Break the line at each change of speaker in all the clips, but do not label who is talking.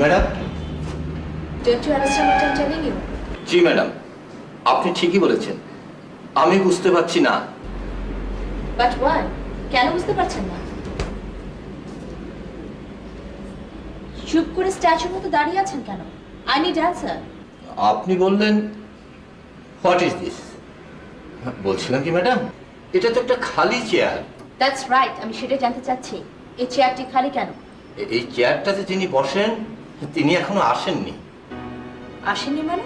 Madam
Don't you understand what I'm telling you?
জি madam আপনি ঠিকই বলেছেন। আমি বুঝতে পারছি না।
But why? কেন বুঝতে পারছেন না? চুপ করে স্ট্যাচুর মতো দাঁড়িয়ে আছেন কেন? আই নিড অ্যান্সার
আপনি বললেন হোয়াট ইজ দিস বলছিলাম কি ম্যাডাম এটা তো একটা খালি চেয়ার
দ্যাটস রাইট আমি সেটাই জানতে চাচ্ছি। এই চেয়ারটি খালি কেন?
এই চেয়ারটাতে যিনি বসেন তিনি এখনও আসেননি।
আসেননি মানে?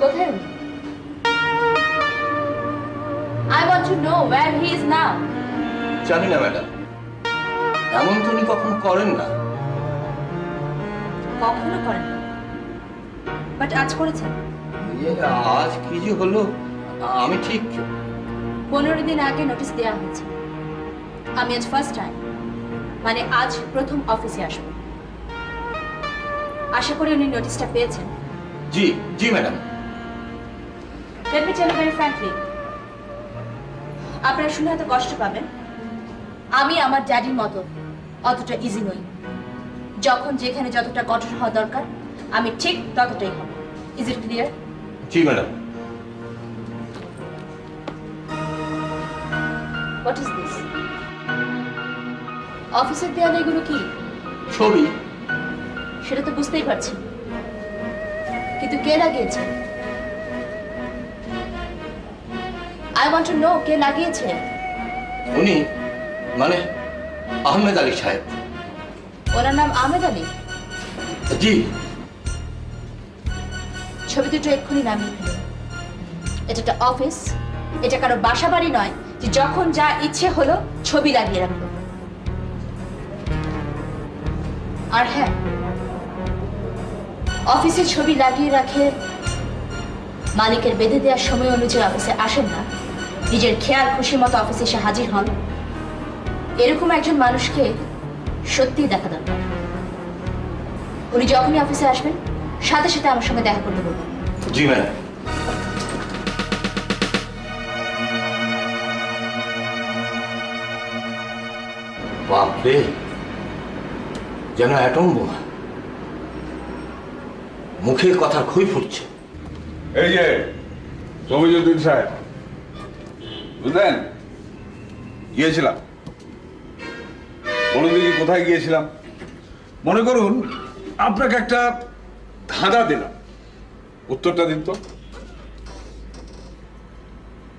কোথায় উনি? I want to know where he is now
জানি না ম্যাডাম। এমন তো উনি কখনো করেন না।
কখনো করেন বাট আজ করেছেন।
ইয়ে, আজ কি যে হলো আমি ঠিক।
পনেরো দিন আগে নোটিশ দেওয়া হয়েছে। আমি আজ ফার্স্ট টাইম মানে আজ প্রথম অফিসে আসব। আশা করি উনি নোটিশটা পেয়েছেন।
জি জি madam
let me tell very frankly আপনারা শুনে হয়তো কষ্ট পাবেন। আমি আমার ড্যাডির মতো অতটা ইজি নই। যখন যেখানে যতটা কঠোর হওয়া দরকার আমি ঠিক ততটাই হব। ইজ ইট ক্লিয়ার
জি ম্যাডাম
হোয়াট ইজ দিস অফিসের দেয়ালে এগুলো কি?
ছবি।
সেটা তো বুঝতেই পারছি। কিন্তু কে লাগিয়েছে? আই ওয়ান্ট টু নো কে লাগিয়েছে।
উনি মানে আহমেদ আলী সাহেব।
ওনার নাম আহমেদ আলী?
জি।
ছবি দুটো এক্ষুনি নামিয়ে এটা একটা অফিস এটা কারও বাসা বাড়ি নয় যে যখন যা ইচ্ছে হলো ছবি লাগিয়ে রাখল। আর হ্যাঁ অফিসে ছবি লাগিয়ে রাখে, মালিকের বেঁধে দেওয়ার সময় অনুযায়ী অফিসে আসেন না। নিজের খেয়াল খুশি মতো অফিসে এসে হাজির হন। এরকম একজন মানুষকে সত্যিই দেখা দরকার। উনি যখনই অফিসে আসবেন, সাথে সাথে আমার সঙ্গে দেখা করতে বলবেন।
জি ম্যাডাম বাপরে, যেন অ্যাটম বোমা। মুখে কথা খুই ফুটছে।
এই যে, সমিজুদ্দিন সাহেব। বুঝলেন? গিয়েছিলাম। বলুন দেখি কোথায় গিয়েছিলাম। মনে করুন, আপনাকে একটা ধাঁধা দিলাম। উত্তরটা দিন তো।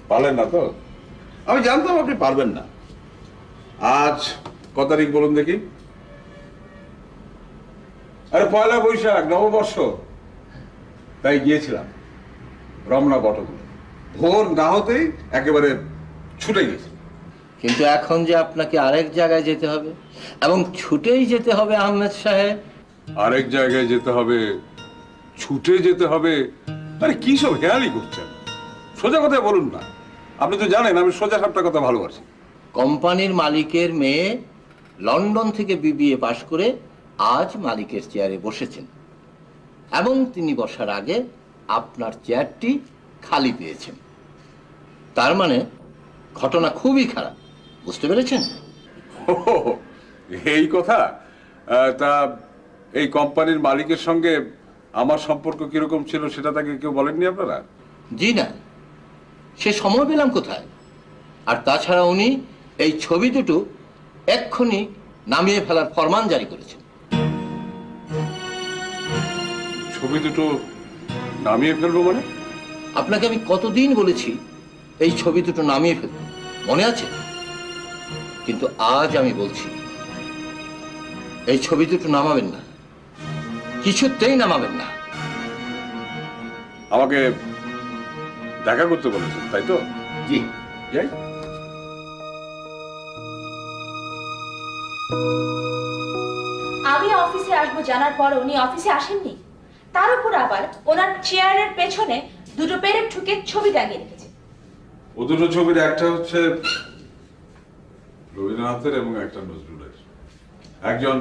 পারলেন না তো? আমি জানতাম আপনি পারবেন না। আজ ক তারিখ বলুন দেখি? আরে পয়লা বৈশাখ, নববর্ষ। তাই গিয়েছিলাম রমনা বটগুলো। ভোর না হতেই একেবারে ছুটে গেছি
কিন্তু এখন যে আপনাকে আরেক জায়গায় যেতে হবে এবং ছুটেই যেতে হবে আহমেদ সাহেব।
আরেক জায়গায় যেতে হবে ছুটে যেতে হবে? আরে কি সব হেয়ালি করছেন? সোজা কথা বলুন না। আপনি তো জানেন আমি সোজা সাপটা কথা ভালোবাসি।
কোম্পানির মালিকের মেয়ে লন্ডন থেকে বিবিএ পাশ করে আজ মালিকের চেয়ারে বসেছেন। এবং তিনি বসার আগে আপনার চেয়ারটি খালি পেয়েছেন। তার মানে ঘটনা খুবই খারাপ বুঝতে পেরেছেন?
এই কথা? তা এই কোম্পানির মালিকের সঙ্গে আমার সম্পর্ক কীরকম ছিল সেটা তাকে কেউ বলেননি আপনারা?
জি না সে সময় পেলাম কোথায়? আর তাছাড়া উনি এই ছবি দুটো এক্ষুনি নামিয়ে ফেলার ফরমান জারি করেছেন।
ছবি দুটো নামিয়ে ফেলব মানে?
আপনাকে আমি কতদিন বলেছি এই ছবি দুটো নামিয়ে ফেলতে? মনে আছে? কিন্তু আজ আমি বলছি এই ছবি দুটো নামাবেন না। কিছুতেই নামাবেন না।
আমাকে দেখা করতে বলেছেন তাই তো?
জি।
যাই।
আমি অফিসে আসব জানার পর উনি অফিসে আসেননি? তার উপর আবার ওনার চেয়ারের পেছনে দুটো পেরেক ঠুকে ছবি টাঙিয়ে রেখেছে
ও দুটো ছবির একটা হচ্ছে রবীন্দ্রনাথের এবং একটা নজরুলের একজন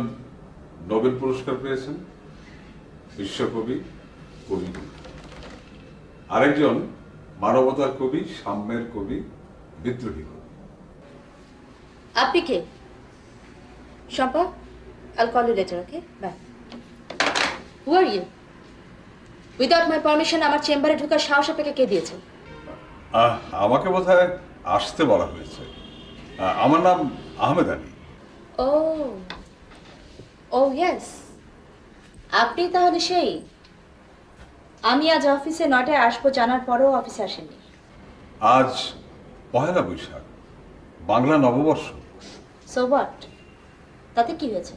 নোবেল পুরস্কার পেয়েছেন বিশ্বকবি কবি আরেকজন মানবতার কবি সাম্যের কবি বিদ্রোহী কবি
আপনি কে Shampa I'll call you later, okay? Bye. Who are you? Without my permission আমার চেম্বারে ঢোকার সাহস আপনাকে কে দিয়েছে?
আমাকে বোধহয় আসতে বলা হয়েছে। আমার নাম আহমেদ আলী।
ও। ও ইয়েস আপনি তাহলে সেই। আমি আজ অফিসে নটায় আসব জানার পরেও অফিসে আসেননি।
আজ পহেলা বৈশাখ বাংলা নববর্ষ।
সো হোয়াট তাতে কি হয়েছে?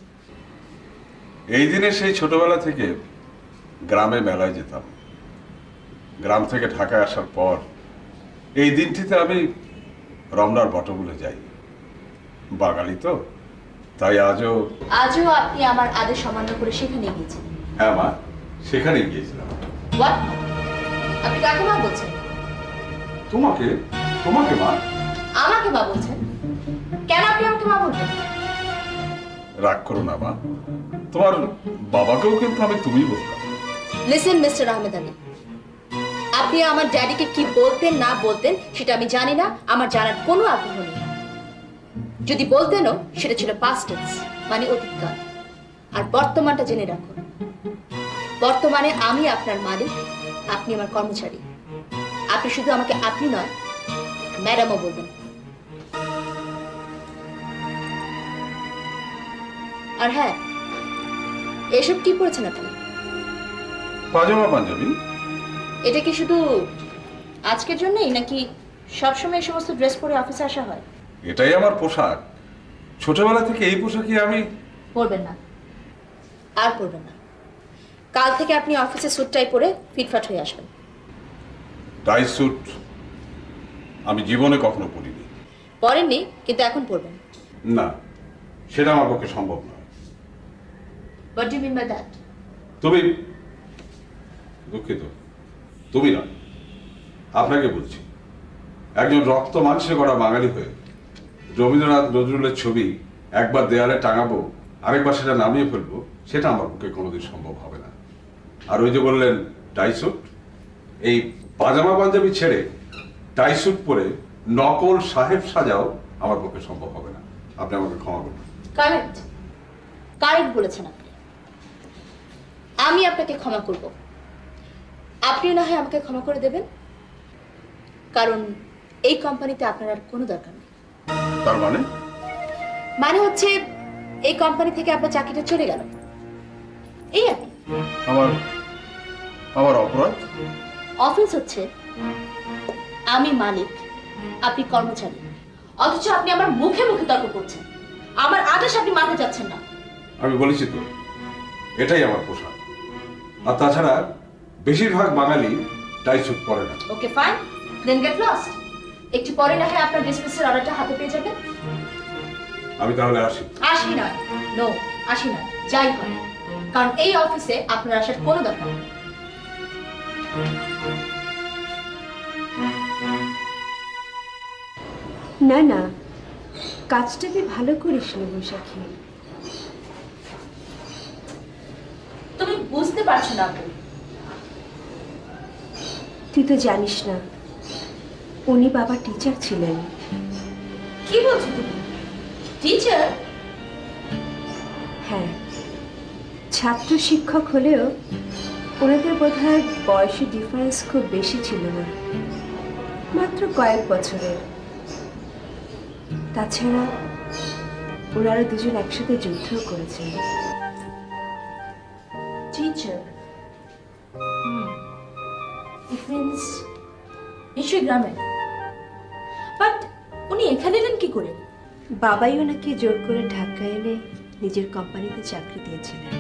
এই দিনে সেই ছোটবেলা থেকে গ্রামে মেলায় যেতাম। গ্রাম থেকে ঢাকায় আসার পর এই দিনটিতে আমি রমনার বটমূলে যাই। বাঙালি তো তাই আজও
আজও আপনি আমার আদেশ অমান্য করে সেখানে গিয়েছেন?
হ্যাঁ মা সেখানে গিয়েছিলাম।
হোয়াট আপনি কাকে মা বলছেন?
তোমাকে? তোমাকে মা?
আমাকে মা বলছেন? কেন আপনি আমাকে মা বলবেন?
রাগ করো না মা। তোমার বাবাকেও কিন্তু আমি তুমি বলতাম।
লিসেন মিস্টার আহমেদ আলী আপনি আমার ড্যাডিকে কি বলতেন, না বলতেন, সেটা আমি জানি না, আমার জানার কোনো আগ্রহ নেই। যদি বলতেনও সেটা ছিল পাস্ট মানে অতীতকাল। আর বর্তমানটা জেনে রাখুন। বর্তমানে আমি আপনার মালিক, আপনি আমার কর্মচারী। আপনি শুধু আমাকে আপনি নয় ম্যাডামও বলবেন আর হ্যাঁ এসব কি পড়েছেন আপনি?
পাজামা পাঞ্জাবি?
এটা কি শুধু আজকের জন্যই নাকি সবসময় এই সমস্ত ড্রেস পরে অফিসে আসা হয়?
এটাই আমার পোশাক। ছোটবেলা থেকে এই পোশাকই আমি
পরবেন না। আর পরবেন না। কাল থেকে আপনি অফিসে স্যুটটাই পরে ফিটফাট হয়ে আসবেন।
টাই স্যুট আমি জীবনে কখনো পরিনি।
পরেননি কিন্তু এখন পরবেন।
না সেটা আমার পক্ষে সম্ভব নয়।
What do mean by that
তুমি দুঃখিত। তুমি নয় আপনাকে বলছি, একজন রক্ত মাংসে করা বাঙালি হয়ে রবীন্দ্রনাথ নজরুলের ছবি একবার দেয়ালে টাঙাবো, আরেকবার সেটা নামিয়ে ফেলব, সেটা আমার পক্ষে কোনোদিন সম্ভব হবে না। আর ওই যে বললেন টাইসুট এই পাজামা পাঞ্জাবি ছেড়ে টাইসুট পরে নকল সাহেব সাজাও আমার পক্ষে সম্ভব হবে না। আপনি আমাকে ক্ষমা করুন।
কারেক্ট। কারেক্ট বলেছেন আপনি। আমি আপনাকে ক্ষমা করব। আপনি না হয় আমাকে ক্ষমা করে দেবেন। কারণ এই কোম্পানিতে আপনার আর কোনো দরকার নেই।
তার মানে?
মানে হচ্ছে এই কোম্পানি থেকে আপনার চাকরিটা চলে গেল। এই আর কি।
আমার আমার অপরাধ?
অফিস হচ্ছে আমি মালিক আপনি কর্মচারী। অথচ আপনি আমার মুখে মুখে তর্ক করছেন। আমার আদেশ আপনি মানতে যাচ্ছেন না।
আমি বলেছি তো এটাই আমার পোশাক। আর তাছাড়া বেশিরভাগ বাঙালি টাই স্যুট পরে না।
Okay fine then get lost একটু পরে না হয় আপনার ডিসমিসের অর্ডারটা হাতে পেয়ে যাবেন?
আমি তাহলে আসি।
আসি নয় নো আসি নয় যাই হয় কারণ এই অফিসে আপনার আসার কোনো দরকার নেই।
না না। কাজটা তুই ভালো করিস নি বৈশাখী।
তুমি বুঝতে পারছ না আপনি
তুই তো জানিস না উনি বাবা টিচার ছিলেন।
কি বলছো তুমি? টিচার
হ্যাঁ ছাত্র শিক্ষক হলেও ওনাদের বোধ হয় বয়সী ডিফারেন্স খুব বেশি ছিল না মাত্র কয়েক বছরের। তাছাড়া ওনারা দুজন একসাথে যুদ্ধও করেছেন।
ডিফারেন্স নিশ্চয়ই গ্রামে। বাট উনি এখানে এলেন কি করে?
বাবাই ওনাকে জোর করে ঢাকায় এনে নিজের কোম্পানিতে চাকরি দিয়েছিলেন।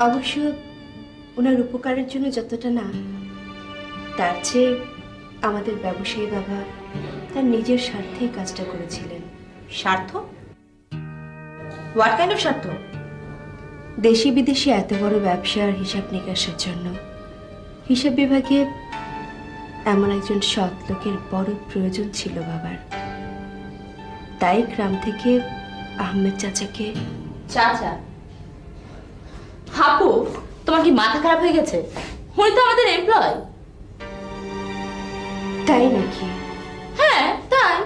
অবশ্য ওনার উপকারের জন্য যতটা না তার চেয়ে আমাদের ব্যবসায়ী বাবা তার নিজের স্বার্থেই কাজটা করেছিলেন।
স্বার্থ? হোয়াট কাইন্ড অফ স্বার্থ?
দেশি বিদেশি এত বড় ব্যবসার হিসাব নিকাশের জন্য হিসাব বিভাগে এমন একজন সৎ লোকের বড় প্রয়োজন ছিল বাবার। তাই গ্রাম থেকে আহমেদ চাচাকে
চাচা? হাপু তোমার কি মাথা খারাপ হয়ে গেছে? উনি তো আমাদের এমপ্লয়
তাই নাকি?
হ্যাঁ তাই।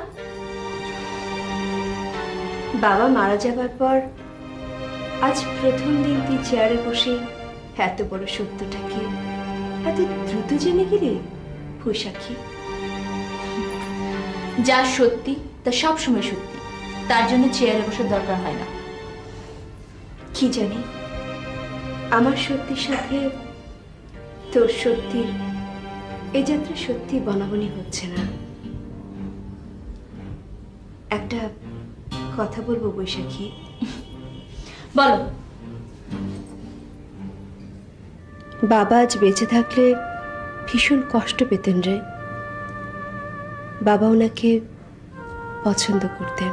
বাবা মারা যাবার পর আজ প্রথম দিন তুই চেয়ারে বসে এত বড় সত্যটাকে এত দ্রুত জেনে গেলি, বৈশাখী?
যা সত্যি, তা সব সময় সত্যি। তার জন্য চেয়ারে বসার দরকার হয় না।
কি জানি? আমার সত্যির সাথে তোর সত্যির, এ যাত্রা সত্যি বনাবনি হচ্ছে না। একটা কথা বলব বৈশাখী?
বলো।
বাবা আজ বেঁচে থাকলে ভীষণ কষ্ট পেতেন রে। বাবা ওনাকে পছন্দ করতেন,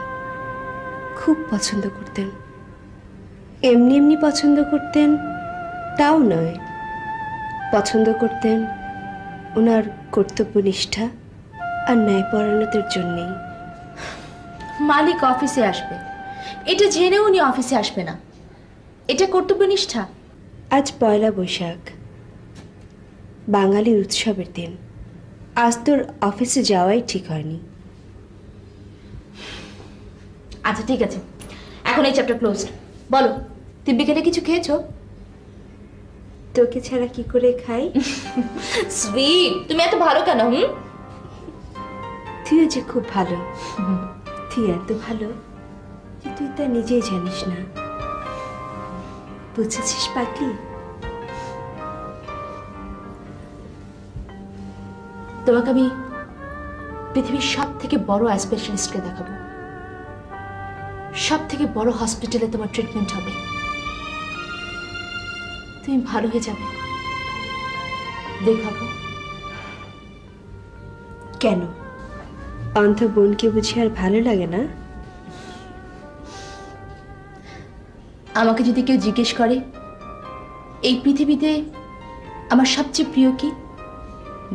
খুব পছন্দ করতেন। এমনি এমনি পছন্দ করতেন, তাও নয়। পছন্দ করতেন ওনার কর্তব্যনিষ্ঠা আর ন্যায়পরায়ণতার জন্যেই।
মালিক অফিসে আসবে। এটা জেনে উনি অফিসে আসবে না। এটা কর্তব্যনিষ্ঠা?
আজ পয়লা বৈশাখ। বাঙালির উৎসবের দিন। আজ তোর অফিসে যাওয়াই ঠিক হয়নি।
আচ্ছা ঠিক আছে। এখন এই চ্যাপ্টার ক্লোজ বলো তুই বিকেলে কিছু খেয়েছো?
তোকে ছাড়া কি করে খাই?
সুইট তুমি এত ভালো কেন হুম?
তুইও যে খুব ভালো। তুই এত ভালো যে তুই তা নিজেই জানিস না। বুঝেছিস, পাগলি?
তোমাকে আমি পৃথিবীর সব থেকে বড় স্পেশালিস্টকে দেখাবো। সব থেকে বড় হসপিটালে তোমার ট্রিটমেন্ট হবে। তুমি ভালো হয়ে যাবে। দেখাবো।
কেন? অন্ধ বোনকে বুঝি আর ভালো লাগে না?
আমাকে যদি কেউ জিজ্ঞেস করে এই পৃথিবীতে আমার সবচেয়ে প্রিয় কি?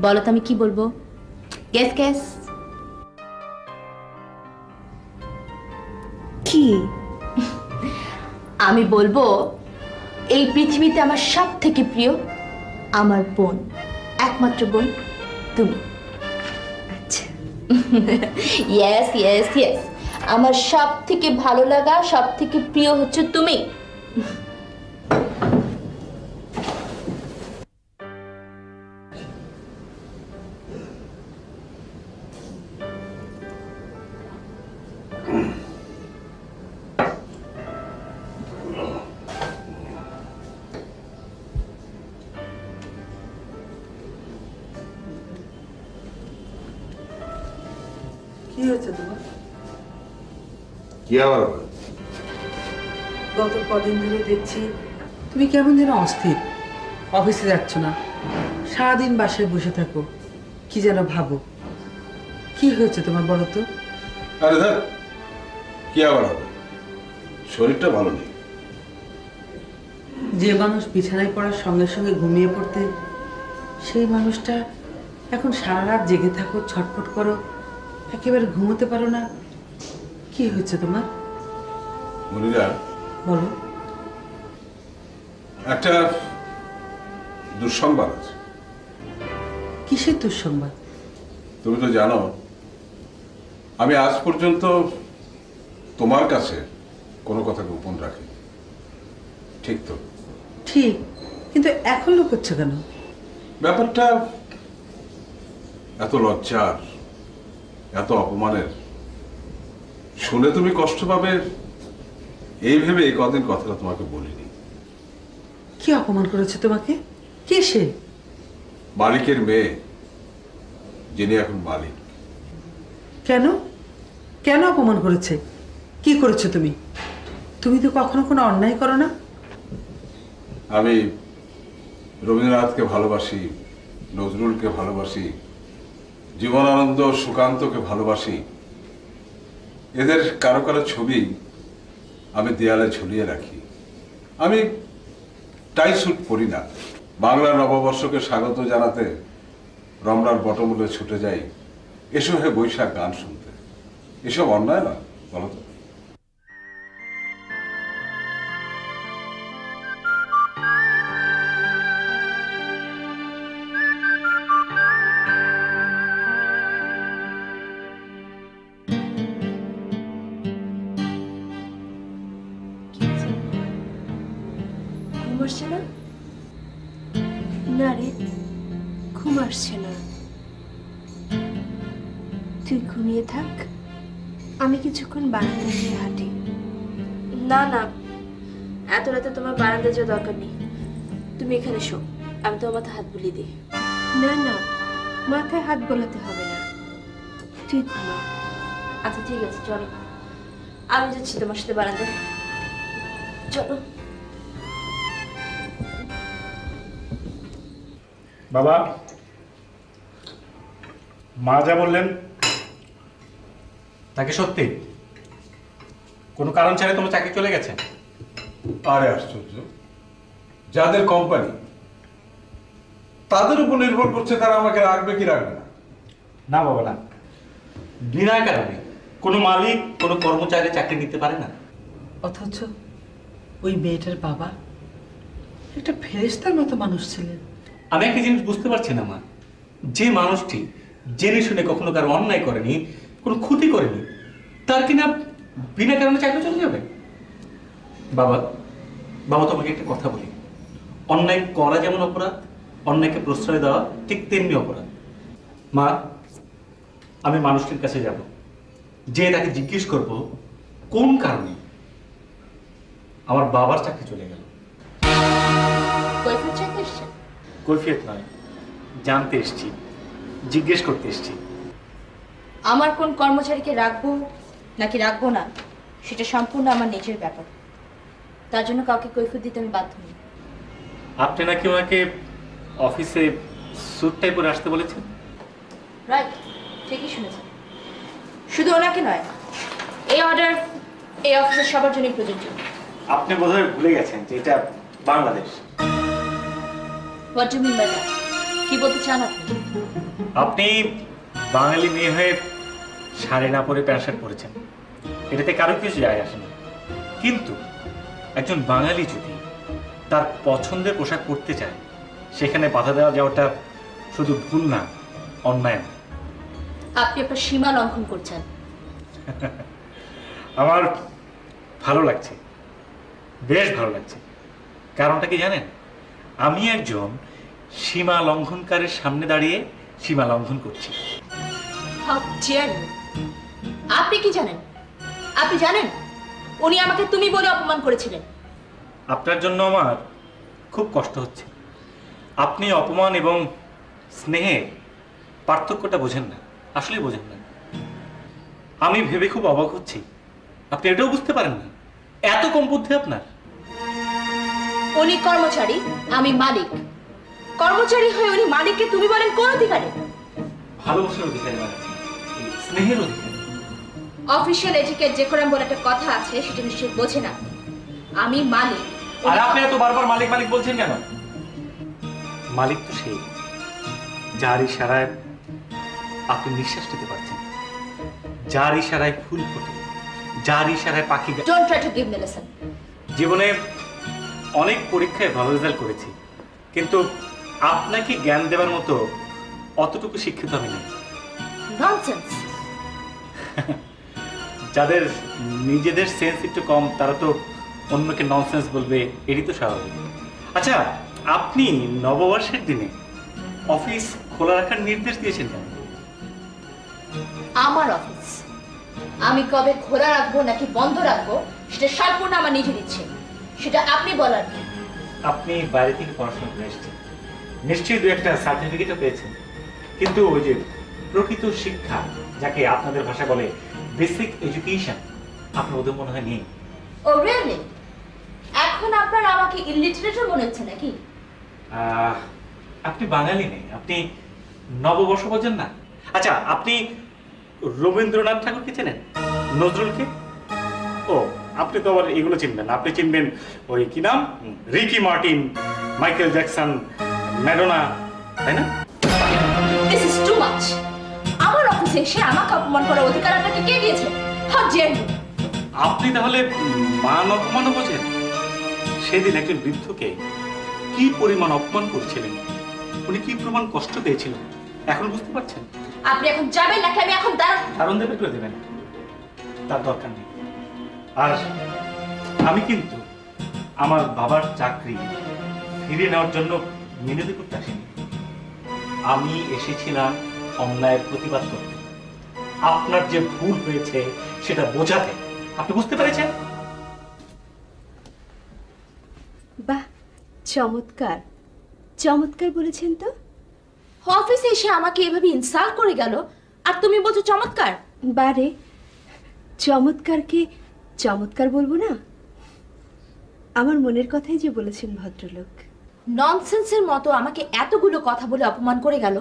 বলো তো আমি কি বলব? গ্যাস গ্যাস
কি?
আমি বলব এই পৃথিবীতে আমার সব থেকে প্রিয় আমার বোন একমাত্র বোন তুমি।
আচ্ছা।
ইয়েস ইয়েস ইয়েস আমার সব থেকে ভালো লাগা সব থেকে প্রিয় হচ্ছে তুমি।
আবার?
গত কদিন ধরে দেখছি তুমি কেমন যেন অস্থির। অফিসে যাচ্ছ না। সারাদিন বাসায় বসে থাকো। কি যেন ভাবো। কি হয়েছে তোমার বলো তো?
আরে ধর কি আবার হবে? শরীরটা ভালো নেই।
যে মানুষ বিছানায় পড়ার সঙ্গে সঙ্গে ঘুমিয়ে পড়তে সেই মানুষটা এখন সারা রাত জেগে থাকো ছটফট করো একেবারে ঘুমোতে পারো না। কি হয়েছে তোমার?
মনিরা।
বলো।
একটা দুঃসংবাদ আছে।
কিসের দুঃসংবাদ?
তুমি তো জানো আমি আজ পর্যন্ত তোমার কাছে কোনো কথা গোপন রাখি ঠিক তো?
ঠিক কিন্তু এখন লোক হচ্ছে কেন?
ব্যাপারটা এত লজ্জার এত অপমানের শুনে তুমি কষ্ট পাবে। এই ভেবে এই কদিন কথাটা তোমাকে বলিনি।
কি অপমান করেছে তোমাকে? কে সে?
মালিকের মেয়ে যিনি এখন মালিক।
কেন? কেন অপমান করেছে? কি করেছ তুমি? তুমি তো কখনো কোনো অন্যায় করো না।
আমি রবীন্দ্রনাথকে ভালোবাসি নজরুলকে ভালোবাসি জীবনানন্দ সুকান্তকে ভালোবাসি এদের কারও কারও ছবি আমি দেয়ালে ঝুলিয়ে রাখি। আমি টাই স্যুট পরি না। বাংলা নববর্ষকে স্বাগত জানাতে রমরার বটমূলে ছুটে যাই। এসো হে বৈশাখ গান শুনতে। এসব অন্যায় না বলো তো।
তোমার বারান্দা যাওয়া দরকার নেই। তুমি এখানে শো আমি তোমার মাথায় হাত বুলিয়ে দিই।
না না মাথায় হাত বোলাতে হবে না। তুই ঘুমা
আচ্ছা ঠিক আছে চলো। আমি যাচ্ছি তোমার সাথে বারান্দায়। চলো।
বাবা মা যা বললেন। তাকে সত্যি? কোনো কারণ ছাড়া তোমার চাকরি চলে গেছে?
আরে আশ্চর্য। যাদের কোম্পানি তাদের উপর নির্ভর করছে তারা আমাকে রাখবে কি রাখবে না।
না বাবা না। বিনা কারণে কোনো মালিক কোনো কর্মচারী চাকরি নিতে পারে না।
অথচ ওই মেয়েটার বাবা একটা ফেরেস্তার মতো মানুষ ছিলেন।
আমি একটা জিনিস বুঝতে পারছি না মা। যে মানুষটি জেনে শুনে কখনো কারও অন্যায় করেনি কোনো ক্ষতি করেনি তার কিনা বিনা কারণে চাকরি চলে যাবে? বাবা বাবা তোমাকে একটা কথা বলি। অন্যায় করা যেমন অপরাধ অন্যায়কে প্রশ্রয় দেওয়া ঠিক তেমনি অপরাধ। মা আমি মানুষটির কাছে যাব। যে তাকে জিজ্ঞেস করব কোন কারণে? আমার বাবার চাকরি চলে গেল।
কৈফিয়ত
নয় জানতে এসছি জিজ্ঞেস করতে এসছি।
আমার কোন কর্মচারীকে রাখব নাকি রাখব না সেটা সম্পূর্ণ আমার নিজের ব্যাপার। তার জন্য কাউকে কৈফিয়ত দিতে আমি বাধ্য নই
আপনি নাকি ওনাকে অফিসে স্যুট টাই পরে আসতে বলেছেন?
রাইট ঠিকই শুনেছেন। শুধু ওনাকে নয় এই অর্ডার এই অফিসের সবার জন্যই প্রযোজ্য।
আপনি বোধহয় ভুলে গেছেন যে এটা Bangladesh.
What do mean by that কি বলতে চান আপনি?
আপনি বাঙালি মেয়ে হয়ে শাড়ি না পরে প্যান্ট শার্ট পরেছেন। এটাতে কারও কিছু যায় আসে না। কিন্তু একজন বাঙালি যদি তার পছন্দের পোশাক পরতে চায় সেখানে বাধা দেওয়া যাওয়াটা শুধু ভুল না অন্যায় না
আপনি আপনার সীমা লঙ্ঘন করছেন।
আমার ভালো লাগছে বেশ ভালো লাগছে। কারণটা কি জানেন? আমি একজন সীমা লঙ্ঘনকারীর সামনে দাঁড়িয়ে সীমা লঙ্ঘন করছি।
আপনি কি জানেন? আপনি জানেন? উনি আমাকে তুমি বলে অপমান করেছিলেন।
আপনার জন্য আমার খুব কষ্ট হচ্ছে। আপনি অপমান এবং স্নেহে পার্থক্যটা বোঝেন না আসলে বোঝেন না। আমি ভেবে খুব অবাক হচ্ছি। আপনি এটাও বুঝতে পারেন না এত কম বুদ্ধি আপনার।
উনি কর্মচারী আমি মালিক। কর্মচারী হয়ে উনি মালিককে তুমি বলেন কোন অধিকারে?
ভালোবাসার অধিকারী স্নেহের অধিকারী।
অফিসিয়াল এটিকেট যে করাম বলে একটা কথা আছে সেটা নিশ্চয়ই বোঝে না। আমি মালিক।
আর আপনি এত বারবার মালিক মালিক বলছেন কেন? মালিক তো সেই যার ইশারায় আপনি নিঃশ্বাস নিতে পারছেন। যার ইশারায় ফুল ফোটে যার ইশারায় পাখি
don't try to give me lesson
জীবনে অনেক পরীক্ষায় ভালো রেজাল্ট করেছি কিন্তু আপনাকে জ্ঞান দেওয়ার মতো অতটুকু শিক্ষিত আমি নেই।
ননসেন্স
যাদের নিজেদের সেন্স একটু কম তারা তো অন্যকে ননসেন্স বলবে এরই তো স্বাভাবিক। আচ্ছা আপনি নববর্ষের দিনে অফিস খোলা রাখার নির্দেশ দিয়েছেন কেন?
আমার অফিস আমি কবে খোলা রাখব নাকি বন্ধ রাখব সেটা সম্পূর্ণ আমার নিজের ইচ্ছে সেটা আপনি বলার কি?
আপনি বাইরে থেকে পড়াশোনা করে এসেছেন। নিশ্চয়ই দু একটা সার্টিফিকেটও পেয়েছেন। কিন্তু ওই যে প্রকৃত শিক্ষা যাকে আপনাদের ভাষা বলে বেসিক এডুকেশন আপনার ওদের মনে হয় নেই?
ও রিয়েলি এখন আপনার আমাকে ইলিটারেটর মনে হচ্ছে নাকি?
আপনি বাঙালি নেই। আপনি নববর্ষ বোঝেন না। আচ্ছা আপনি রবীন্দ্রনাথ ঠাকুরকে চেনেন? নজরুলকে? ও আপনি তো আবার এগুলো চিনবেন না। আপনি চিনবেন ওই কি নাম? Ricky Martin Michael Jackson Madonna তাই না?
দিস ইজ টু মাচ আমার অফিসে এসে আমাকে অপমান করার অধিকার আপনাকে কে দিয়েছে? হাউ
আপনি তাহলে মান অপমানও বোঝেন সেদিন একজন বৃদ্ধকে কি পরিমাণ অপমান করেছিলেন? উনি কি প্রমাণ কষ্ট পেয়েছিলেন? এখন বুঝতে পারছেন?
আপনি এখন যাবেন নাকি আমি এখন দাঁড়ান
কারণ দেবে করে দেবেন তার দরকার নেই। আর আমি কিন্তু আমার বাবার চাকরি ফিরিয়ে নেওয়ার জন্য মিনতি করতে আসিনি। আমি এসেছিলাম অন্যায়ের প্রতিবাদ করতে আপনার যে ভুল হয়েছে সেটা বোঝাতে আপনি বুঝতে পেরেছেন?
বাহ চমৎকার। চমৎকার বলেছেন তো?
অফিসে এসে আমাকে এভাবে ইনসাল্ট করে গেল আর তুমি বলছো চমৎকার?
বারে চমৎকারকে চমৎকার বলব না? আমার মনের কথাই যে বলেছেন ভদ্রলোক।
ননসেন্সের মতো আমাকে এতগুলো কথা বলে অপমান করে গেল।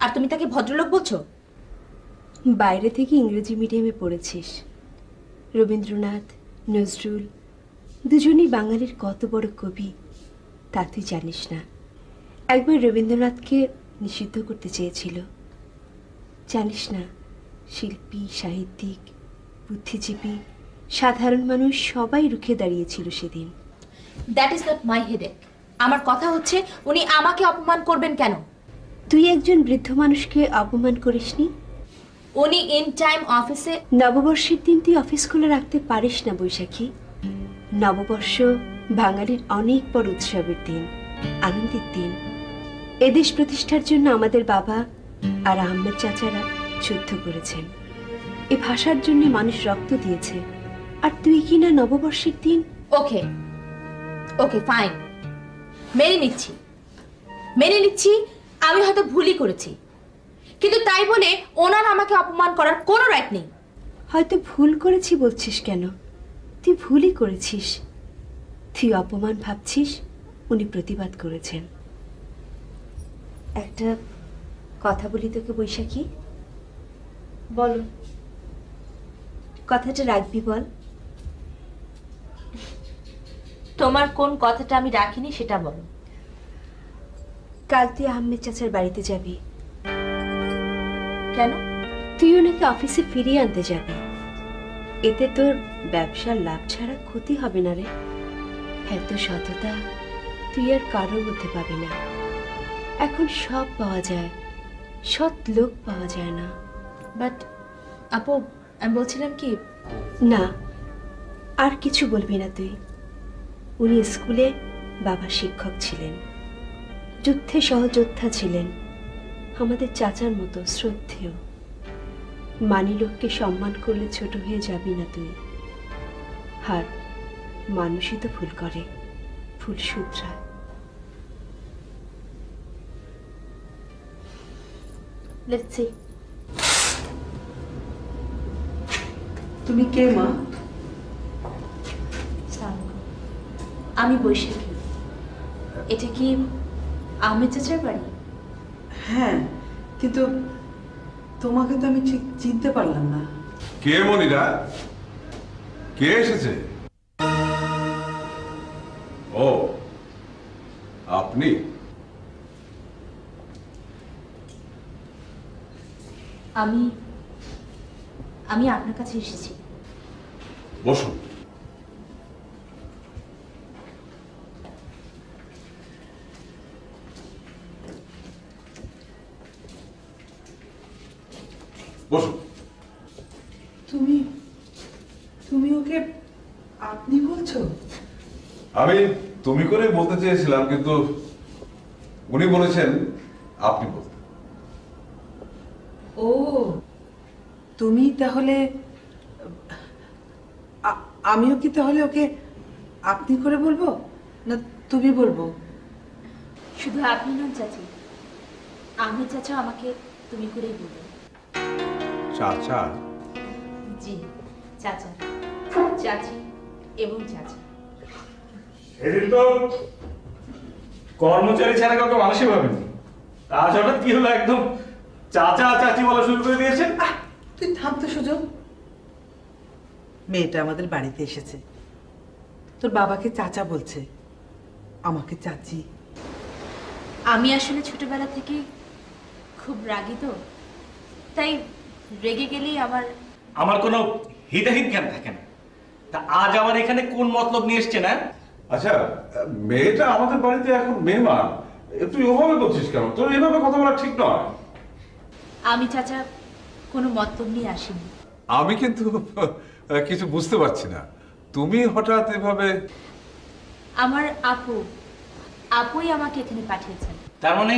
আর তুমি তাকে ভদ্রলোক বলছো?
বাইরে থেকে ইংরেজি মিডিয়ামে পড়েছিস। রবীন্দ্রনাথ নজরুল দুজনেই বাঙালির কত বড় কবি তা তুই জানিস না। একবার রবীন্দ্রনাথকে নিষিদ্ধ করতে চেয়েছিল। জানিস না শিল্পী সাহিত্যিক বুদ্ধিজীবী সাধারণ মানুষ সবাই রুখে দাঁড়িয়েছিল সেদিন।
That is not my headache আমার কথা হচ্ছে উনি আমাকে অপমান করবেন কেন?
তুই একজন বৃদ্ধ মানুষকে অপমান করিসনি?
উনি ইন টাইম অফিসে
নববর্ষের দিন তুই অফিস খোলা রাখতে পারিস না বৈশাখী। নববর্ষ বাঙালির অনেক বড় উৎসবের দিন আনন্দের দিন। এদেশ প্রতিষ্ঠার জন্য আমাদের বাবা আর আহমেদ চাচারা যুদ্ধ করেছেন। এ ভাষার জন্য মানুষ রক্ত দিয়েছে। আর তুই কি না নববর্ষের দিন
ওকে ওকে ফাইন। মেনে নিচ্ছি। মেনে নিচ্ছি আমি হয়তো ভুলই করেছি। কিন্তু তাই বলে ওনার আমাকে অপমান করার কোনো রাইট নেই।
হয়তো ভুল করেছি বলছিস কেন? তুই ভুলই করেছিস। তুই অপমান ভাবছিস, উনি প্রতিবাদ করেছেন। একটা কথা বলি তোকে বৈশাখী।
বলো,
কথাটা রাখবি বল?
তোমার কোন কথাটা আমি রাখিনি সেটা বলো।
কাল তুই আহমেদ চাচার বাড়িতে যাবি।
কেন?
তুই ওনাকে অফিসে ফিরিয়ে আনতে যাবি। এতে তোর ব্যবসার লাভ ছাড়া ক্ষতি হবে না রে। এত সততা তুই আর কারোর মধ্যে পাবি না। এখন সব পাওয়া যায় সৎ লোক পাওয়া যায় না।
বাট আপু আমি বলছিলাম কি?
না আর কিছু বলবি না তুই। উনি স্কুলে বাবা শিক্ষক ছিলেন। যুদ্ধে সহযোদ্ধা ছিলেন। আমাদের চাচার মতো শ্রদ্ধেয়। মানি লোককে সম্মান করলে ছোট হয়ে যাবি না তুই। আর মানুষই তো ভুল করে ভুল শুধরায়।
তুমি কে মা?
আমি বৈশাখী। এটা কি আহমেদ চাচার বাড়ি?
হ্যাঁ কিন্তু তোমাকে তো আমি ঠিক চিনতে পারলাম না।
কে মনিরা? কে এসেছে? ও আপনি?
আমি আমি আপনার কাছে এসেছি।
বসুন বসুন
তুমি তুমি ওকে আপনি বলছো
আমি তুমি করে বলতে চেয়েছিলাম কিন্তু উনি বলেছেন আপনি বলতে।
ও তুমি তাহলে আমিও কি তাহলে ওকে আপনি করে বলব না তুমি বলব?
শুধু আপনি নন চাচি আহমেদ চাচা আমাকে তুমি করেই বলবেন
চাচা?
জি চাচা। চাচি এবং চাচা।
সেদিন তো কর্মচারী ছাড়া কাউকে মানুষই ভাবেনি। আজ হঠাৎ কি হলো একদম চাচা চাচি বলা শুরু করে দিয়েছেন।
তুই থাম তো সুজন। মেয়েটা আমাদের বাড়িতে এসেছে। তোর বাবাকে চাচা বলছে। আমাকে চাচি।
আমি আসলে ছোটবেলা থেকে খুব রাগী তো। তাই রেগে গেলেই আমার
আমার কোনো হিতাহিত জ্ঞান থাকে না। তা আজ আমার এখানে কোন মতলব নিয়ে এসছে না
আচ্ছা মেয়েটা আমাদের বাড়িতে এখন মেহমান তুই ওভাবে বলছিস কেন? তোর এভাবে কথা বলা ঠিক নয়।
আমি চাচা কোনো মতলব নিয়ে আসিনি।
আমি কিন্তু কিছু বুঝতে পারছি না। তুমি হঠাৎ এভাবে
আমার আপু আপুই আমাকে এখানে পাঠিয়েছেন।
তার মানে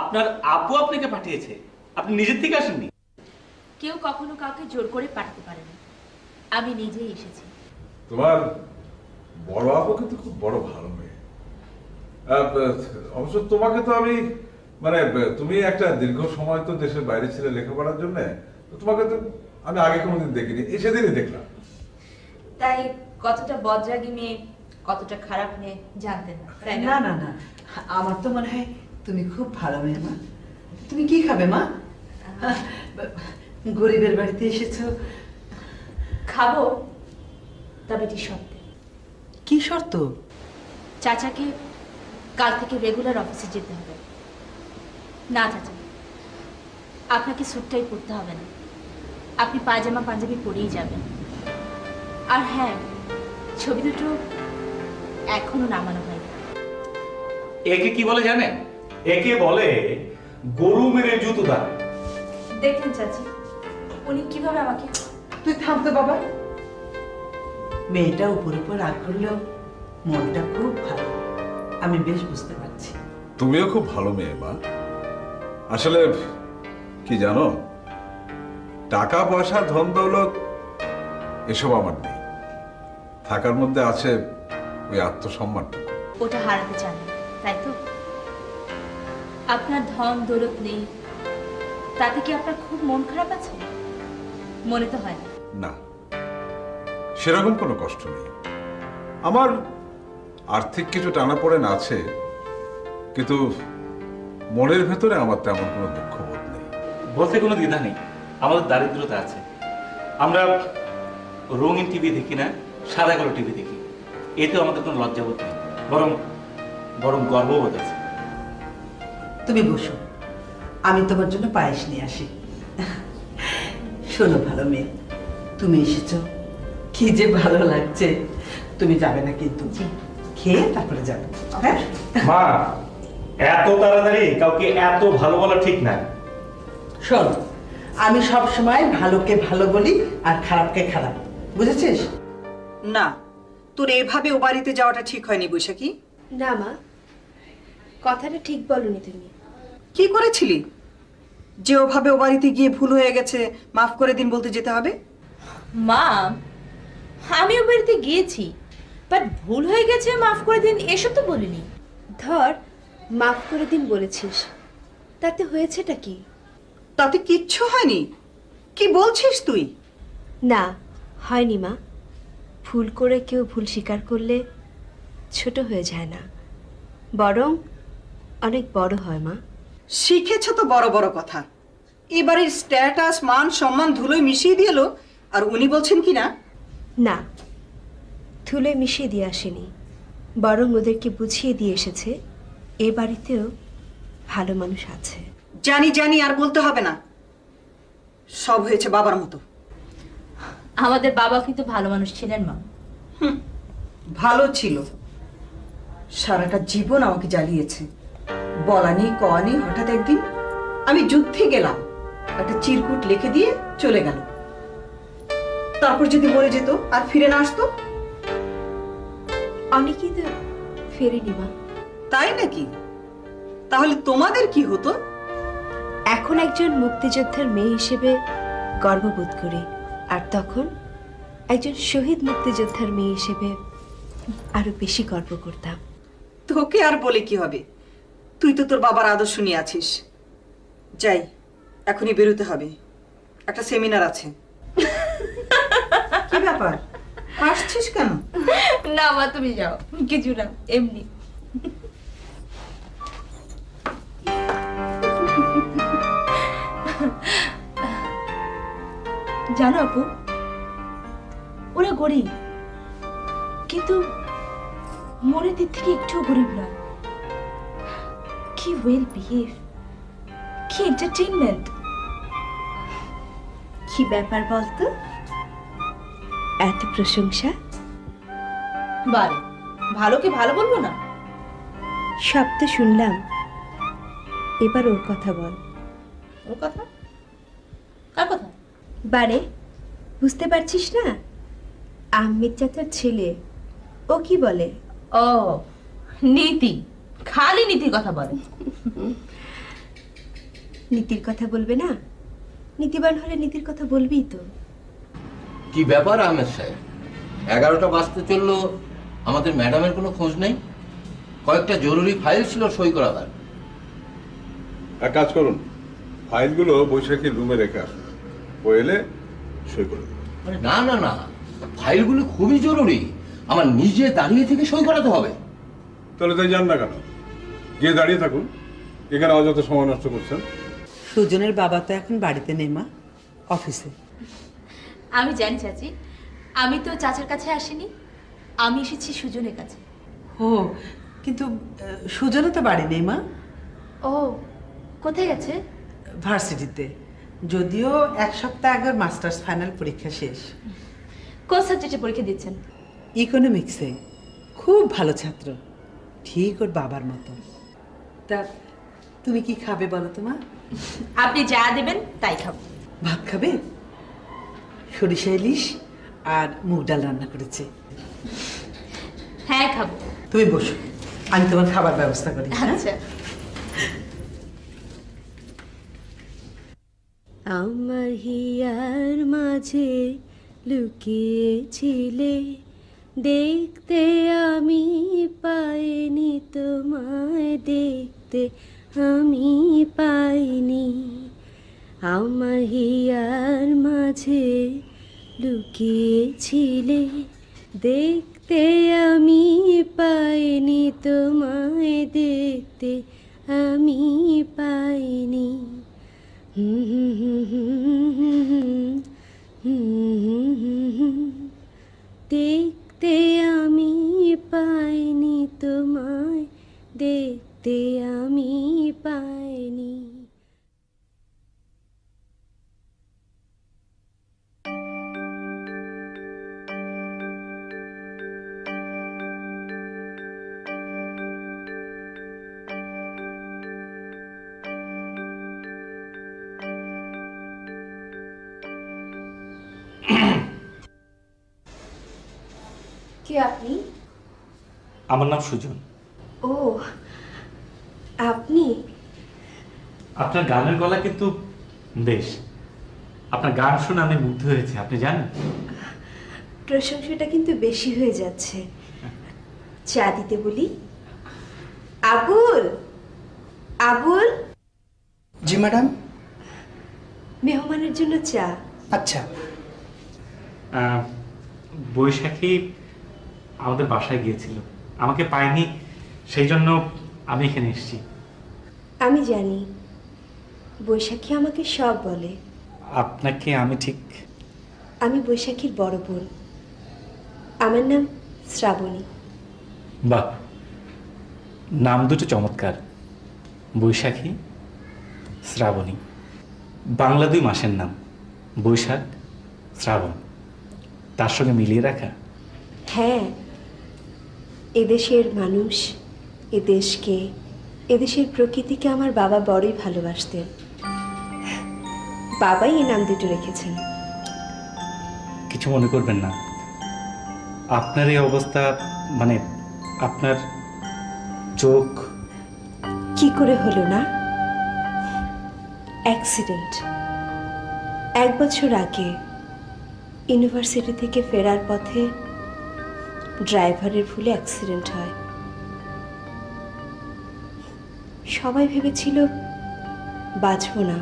আপনার আপু আপনাকে পাঠিয়েছে? আপনি নিজের থেকে আসেননি?
কেউ কখনো কাউকে জোর করে পাঠাতে পারে না আমি নিজেই এসেছি।
তোমার বড় আপু কিন্তু খুব বড় ভালো মেয়ে। আহ, অবশ্য তোমাকে তো আমি মানে তুমি একটা দীর্ঘ সময় তো দেশের বাইরে ছিলে লেখাপড়ার জন্য তোমাকে তো আমি আগে কোনোদিন দেখিনি এই সেদিনই দেখলাম।
তাই কতটা বজ্রাগী মেয়ে কতটা খারাপ মেয়ে জানতেন না তাই
না? না না আমার তো মনে হয় তুমি খুব ভালো মেয়ে মা। তুমি কি খাবে মা? গরিবের বাড়িতে এসেছ।
খাব তবে এটি সত্যি।
কি শর্ত?
চাচাকে কাল থেকে রেগুলার অফিসে যেতে হবে। না চাচা। আপনাকে স্যুটটাই পরতে হবে না। আপনি পায়জামা পাঞ্জাবি পরেই যাবেন। আর হ্যাঁ ছবি দুটো এখনও নামানো হয়নি।
একে কি বলে জানেন? একে বলে গরু মেরে জুতো দান।
দেখলেন চাচি উনি কীভাবে আমাকে
তুই থামতো বাবা। মেয়েটা উপর উপর রাগ করলেও মনটা খুব ভালো। আমি বেশ বুঝতে পারছি।
তুমিও খুব ভালো মেয়ে মা। আসলে কি জানো? টাকা পয়সা ধন দৌলত এসব আমার নেই। থাকার মধ্যে আছে ওই আত্মসম্মানটুকু
ওটা হারাতে চান তাই তো? আপনার ধন দৌলত নেই। তাতে কি আপনার খুব মন খারাপ আছে? মনে তো হয় না।
না। সেরকম কোনো কষ্ট নেই। আমার আর্থিক কিছু টানাপোড়েন আছে কিন্তু মনের ভেতরে আমার তেমন কোনো দুঃখ বোধ নেই।
বলতে কোনো দ্বিধা নেই আমাদের দারিদ্রতা আছে। আমরা রঙিন টিভি দেখি না সাদা কালো টিভি দেখি। এতে আমাদের কোনো লজ্জাবোধ নেই বরং বরং গর্ববোধ আছে।
তুমি বসো আমি তোমার জন্য পায়েস নিয়ে আসি। শোনো ভালো মেয়ে তুমি এসেছ। কি যে ভালো লাগছে। তুমি যাবে না কিন্তু। খেয়ে তারপরে যাবে। হ্যাঁ?
মা এত তাড়াতাড়ি কাউকে এত ভালো বলা ঠিক না।
শোন আমি সব সময় ভালোকে ভালো বলি আর খারাপকে খারাপ। বুঝেছিস?
না তোর এভাবে ও বাড়িতে যাওয়াটা ঠিক হয়নি বৈশাখী।
না মা কথাটা ঠিক বলনি তুমি।
কি করেছিলি? যে ওভাবে ও বাড়িতে গিয়ে ভুল হয়ে গেছে মাফ করে দিন বলতে যেতে হবে।
মা আমি ও বাড়িতে গিয়েছি বাট ভুল হয়ে গেছে মাফ করে দিন এসব তো বলিনি।
ধর মাফ করে দিন বলেছিস। তাতে হয়েছেটা কি?
তাতে কিচ্ছু হয়নি। কি বলছিস তুই?
না হয়নি মা। ভুল করে কেউ ভুল স্বীকার করলে ছোট হয়ে যায় না। বরং অনেক বড় হয় মা।
শিখেছ তো বড় বড় কথা। এবারের স্ট্যাটাস মান সম্মান ধুলোয় মিশিয়ে দিল আর উনি বলছেন কি না?
না থুলে মিশিয়ে দিয়ে আসেনি বরং ওদেরকে বুঝিয়ে দিয়ে এসেছে এ বাড়িতেও ভালো মানুষ আছে।
জানি জানি আর বলতে হবে না। সব হয়েছে বাবার মতো।
আমাদের বাবা কিন্তু ভালো মানুষ ছিলেন মা।
ভালো ছিল। সারাটা জীবন আমাকে জ্বালিয়েছে। বলা নেই কওয়া নেই হঠাৎ একদিন আমি যুদ্ধে গেলাম। একটা চিরকুট লিখে দিয়ে চলে গেল। তারপর যদি মরে যেত আর ফিরে না আসতো?
অনেকেই তো ফেরেনি মা।
তাই নাকি? তাহলে তোমাদের কি হতো?
এখন একজন মুক্তিযোদ্ধার মেয়ে হিসেবে গর্ববোধ করি আর তখন একজন শহীদ মুক্তিযোদ্ধার মেয়ে হিসেবে আরও বেশি গর্ব করতাম।
তোকে আর বলে কি হবে? তুই তো তোর বাবার আদর্শ নিয়ে আছিস। যাই এখনই বেরোতে হবে। একটা সেমিনার আছে। কি ব্যাপার? হাসছিস কেন?
না মা তুমি যাও। কিছু না এমনি। জানো আপু ওরা গরিব কিন্তু মনের দিক থেকে একটুও গরিব নয়। কি ওয়েল বিহেভ কি এন্টারটেনমেন্ট
কি ব্যাপার বলতো? এত প্রশংসা?
বারে ভালোকে ভালো বলব না?
সব তো শুনলাম। এবার ওর কথা বল।
ওর কথা? কার কথা?
বারে বুঝতে পারছিস না? আহমেদ চাচার ছেলে। ও কি বলে?
ও নীতি। খালি নীতির কথা বলে।
নীতির কথা বলবে না? নীতিবান হলে নীতির কথা বলবেই তো।
কি ব্যাপার আহমেদ সাহেব? এগারোটা বাজতে চলল আমাদের ম্যাডামের কোনো খোঁজ নেই? কয়েকটা জরুরি ফাইল ছিল সই করাবার।
এক কাজ করুন ফাইলগুলো বৈশাখীর রুমে রেখে আসুন। ও এলে সই করে দেবে।
আরে না না না ফাইলগুলো খুবই জরুরি। আমার নিজে দাঁড়িয়ে থেকে সই করাতে হবে।
তাহলে তাই যান না কেন? গিয়ে দাঁড়িয়ে থাকুন এখানে অযথা সময় নষ্ট করছেন।
সুজনের বাবা তো এখন বাড়িতে নেই মা অফিসে।
আমি জানি চাচি। আমি তো চাচার কাছে আসিনি। আমি এসেছি সুজনের কাছে।
ও কিন্তু সুজনও তো বাড়ি নেই মা।
ও কোথায় গেছে?
ভার্সিটিতে। যদিও এক সপ্তাহ আগে মাস্টার্স ফাইনাল পরীক্ষা শেষ।
কোন সাবজেক্টে পরীক্ষা দিচ্ছেন?
ইকোনমিক্সে। খুব ভালো ছাত্র। ঠিক ওর বাবার মতো। তা তুমি কি খাবে বলো তো মা?
আপনি যা দেবেন তাই খাব।
ভাত খাবে? সরিষা ইলিশ আর মুগ ডাল রান্না করেছে।
হ্যাঁ খাব।
তুমি বসো। আমি তোমার খাবার ব্যবস্থা করি হ্যাঁ?
আচ্ছা।
আমার হিয়ার মাঝে লুকিয়েছিলে দেখতে আমি পাইনি তোমায় দেখতে আমি পাইনি। আমার মাঝে লুকিয়েছিলে, দেখতে আমি পাইনি, তোমায় দেখতে আমি পাইনি। দেখতে আমি পাইনি, তোমায় দেখতে আমি পাইনি। কে আপনি?
আমার নাম সুজন।
ও আপনি?
আপনার গানের গলা কিন্তু বেশ। আপনার গান শুনে আমি মুগ্ধ হয়েছে আপনি জানেন?
প্রশংসাটা কিন্তু বেশি হয়ে যাচ্ছে। চা দিতে বলি? আবুল? আবুল?
জি ম্যাডাম।
মেহমানের জন্য চা।
আচ্ছা।
আহ, বৈশাখী আমাদের বাসায় গিয়েছিল। আমাকে পায়নি সেই জন্য আমি এখানে এসেছি।
আমি জানি বৈশাখী আমাকে সব বলে।
আপনাকে আমি ঠিক
আমি বৈশাখীর বড় বোন। আমার নাম শ্রাবণী।
বাহ নাম দুটো চমৎকার বৈশাখী শ্রাবণী। বাংলা দুই মাসের নাম বৈশাখ শ্রাবণ। তার সঙ্গে মিলিয়ে রাখা।
হ্যাঁ এদেশের মানুষ এদেশকে এদেশের প্রকৃতিকে আমার বাবা বড়ই ভালোবাসতেন। বাবাই এই নাম দুটো রেখেছেন।
কিছু মনে করবেন না। আপনার এই অবস্থা মানে আপনার চোখ
কি করে হলো না? অ্যাক্সিডেন্ট এক বছর আগে ইউনিভার্সিটি থেকে ফেরার পথে ড্রাইভারের ভুলে অ্যাক্সিডেন্ট হয়। সবাই ভেবেছিল বাঁচব না।